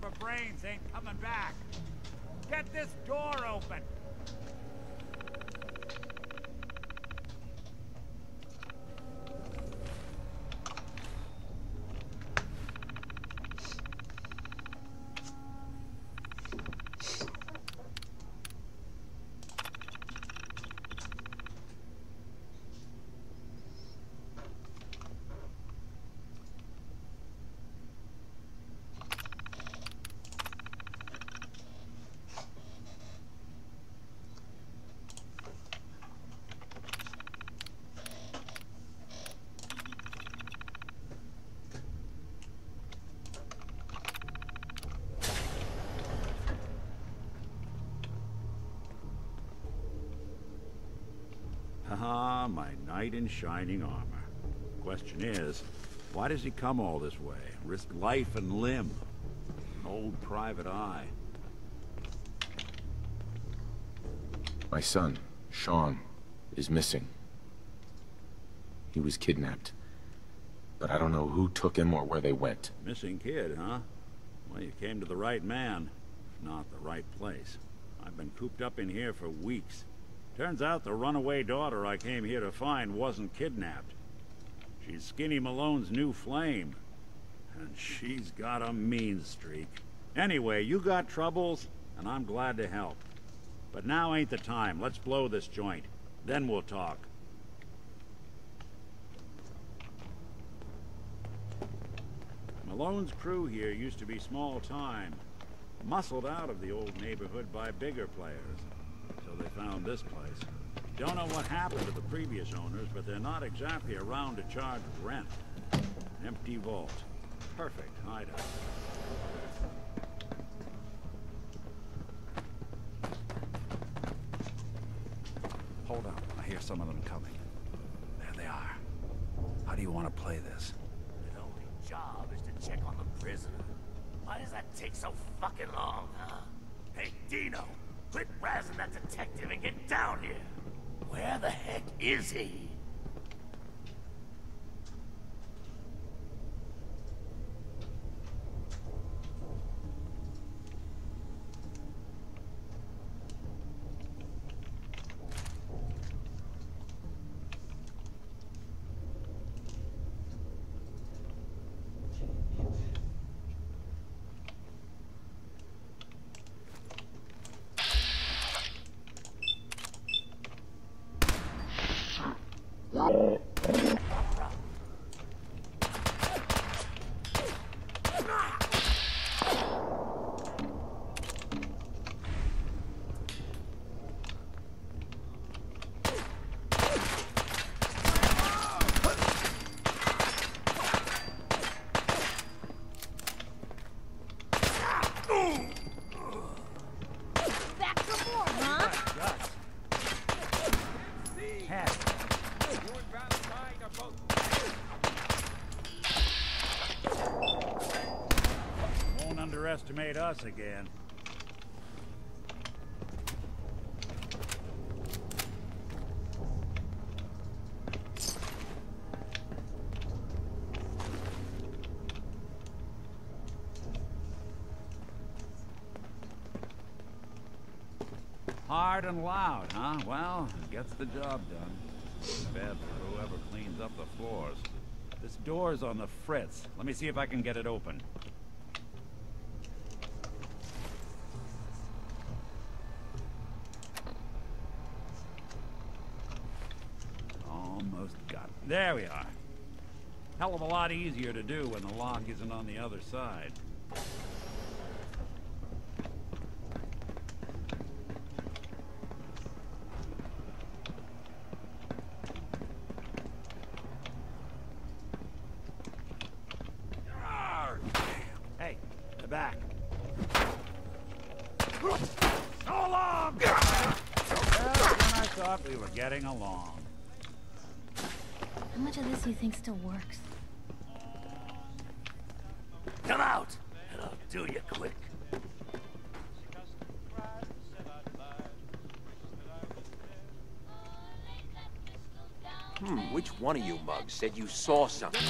For brains ain't coming back. Get this door open. My knight in shining armor. Question is, why does he come all this way? Risk life and limb? An old private eye. My son, Sean, is missing. He was kidnapped. But I don't know who took him or where they went. Missing kid, huh? Well, you came to the right man, if not the right place. I've been cooped up in here for weeks. Turns out the runaway daughter I came here to find wasn't kidnapped. She's Skinny Malone's new flame. And she's got a mean streak. Anyway, you got troubles, and I'm glad to help. But now ain't the time. Let's blow this joint. Then we'll talk. Malone's crew here used to be small time. Muscled out of the old neighborhood by bigger players. So found this place. Don't know what happened to the previous owners, but they're not exactly around to charge rent. Empty vault. Perfect hideout. Hold up. I hear some of them coming. There they are. How do you want to play this? The only job is to check on the prisoner. Why does that take so fucking long, huh? Hey, Dino, quit razzing that detective and get down here. Where the heck is he? Back for more, huh? head. Won't us again. Hard and loud, huh? Well, it gets the job done. Bad for whoever cleans up the floors. This door's on the fritz. Let me see if I can get it open. Almost got it. There we are. Hell of a lot easier to do when the lock isn't on the other side. Hey, the back. So long! I thought we were getting along. How much of this do you think still works? One of you mugs said you saw something?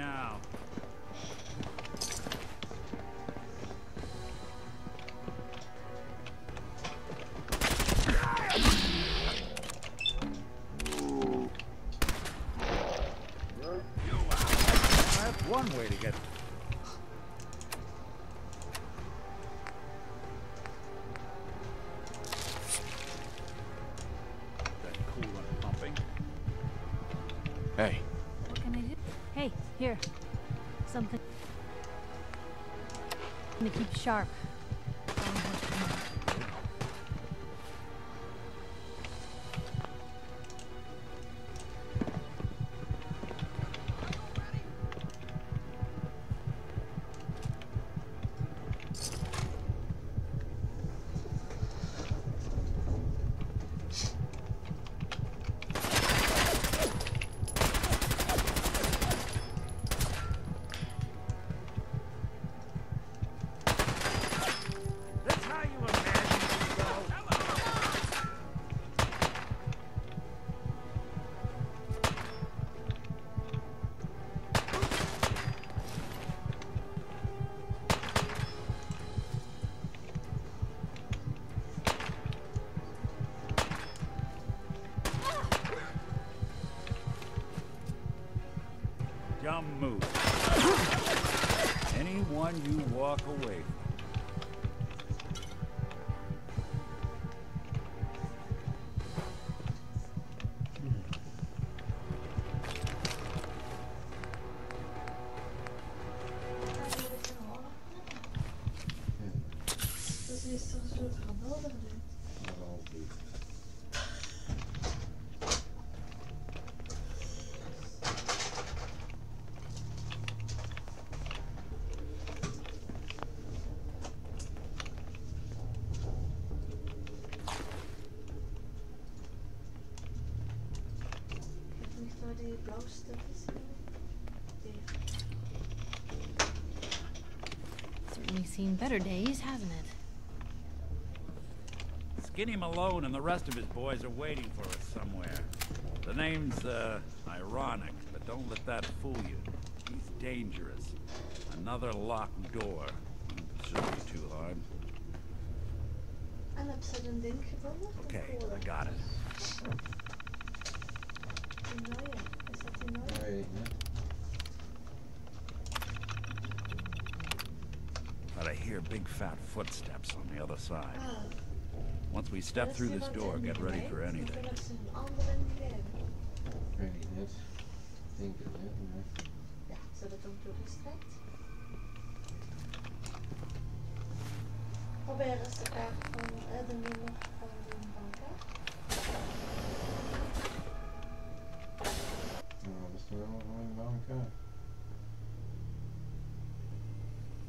Now. Sharp. Certainly seen better days, hasn't it? Skinny Malone and the rest of his boys are waiting for us somewhere. The name's, uh, ironic, but don't let that fool you. He's dangerous. Another locked door. Shouldn't be too hard. hebben ze een ding gevonden? Okay, I got it. Die nieuwe. Is dat die nieuwe? Weet ik niet. But I hear big fat footsteps on the other side. Once we step through this door, get ready for anything. kunnen ze een andere geven. Weet ik niet. Denk het niet, nee. Ja, ze dat ook doorgestrekt. Probeer eens de kaart van de nummer van de bank. hè. Nou, dat is toch helemaal van een bank, hè?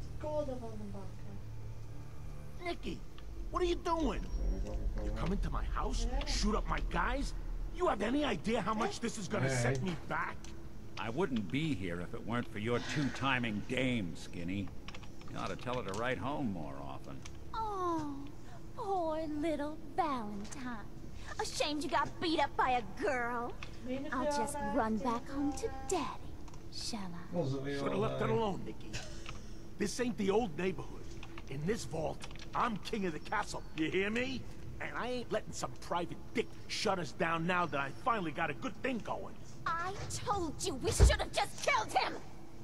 De code van de bank. hè. Nicky, what are you doing? Come into my house, shoot up my guys? You have any idea how much this is gonna set me back? I wouldn't be here if it weren't for your two-timing dame, Skinny. You ought to tell her to write home more often. Oh, poor little Valentine. Ashamed you got beat up by a girl? I'll just run back home to Daddy, shall I? Should have left it alone, Nicky. This ain't the old neighborhood. In this vault, I'm king of the castle. You hear me? And I ain't letting some private dick shut us down now that I finally got a good thing going. I told you we should have just killed him!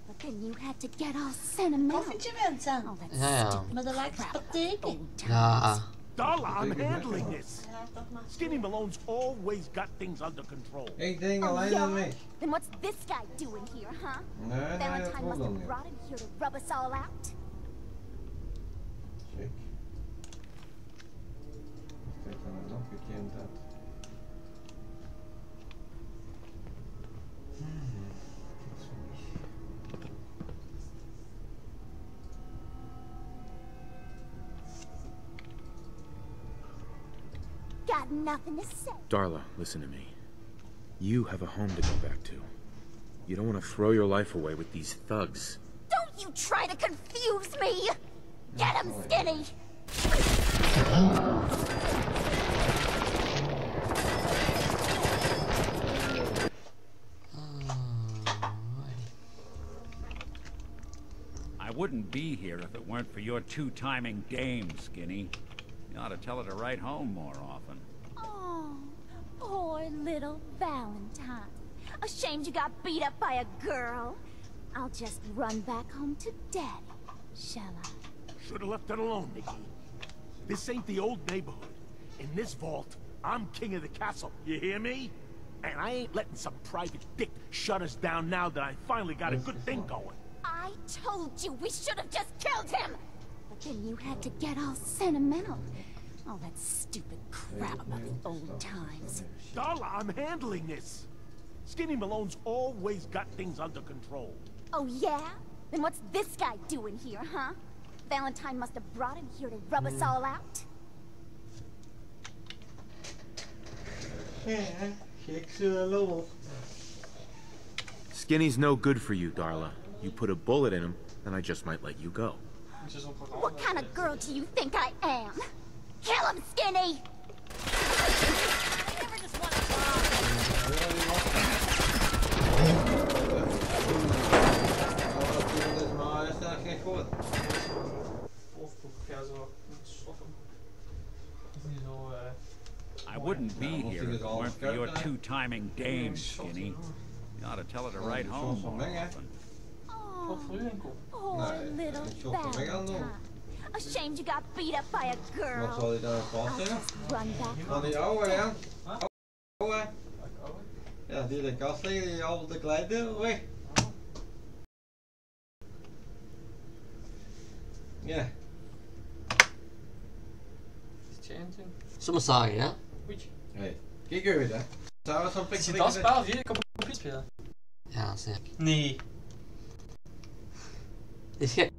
But then you had to get all sentimental. Wat vind je Vincent? Oh, that Ja, ja. stupid Maar dat lijkt crap. patheken. Ja. Darla, I'm handling this. Ja, toch maar. Skinny Malone's always got things under control. Ik denk Oh, alleen aan yeah? mij. Then what's this guy doing here, huh? Nee, nee, dat Valentine klopt must dan have niet. brought him here to rub us all out. Check. Wat heeft dan nog gekend dat? Got nothing to say. Darla, listen to me. You have a home to go back to. You don't want to throw your life away with these thugs. Don't you try to confuse me! Get him, Skinny! Wouldn't be here if it weren't for your two-timing dame, Skinny. You ought to tell her to write home more often. Oh, poor little Valentine. Ashamed you got beat up by a girl? I'll just run back home to Daddy, shall I? Should have left it alone, Nicky. This ain't the old neighborhood. In this vault, I'm king of the castle. You hear me? And I ain't letting some private dick shut us down now that I finally got a good thing going. I told you we should have just killed him! But then you had to get all sentimental. All that stupid crap about the old times. Darla, I'm handling this. Skinny Malone's always got things under control. Oh, yeah? Then what's this guy doing here, huh? Valentine must have brought him here to rub us all out? Skinny's no good for you, Darla. You put a bullet in him, and I just might let you go. What kind of girl do you think I am? Kill him, Skinny! Maar dat is eigenlijk geen goed. Ja, zo. Stoffen. Dat is niet zo. I wouldn't be here if it weren't for your two-timing dame, Skinny. You ought to tell her to write dat is home more often. Wat voor u enkel? Poor Nee, little ik zal aan doen. Valentine. Ashamed you got beat up by a girl? Wat zal hij daar vast I'll just run back Aan die oude, ja. Oude. Ja, die in de kast liggen, die al de kleine weg. Ja. Zullen we zeggen, ja? Goed. Hey, kijk uit, hè. Zou we zo'n Is pikje je dat spel of je computer spelen? Ja, zeker. Nee. Is jij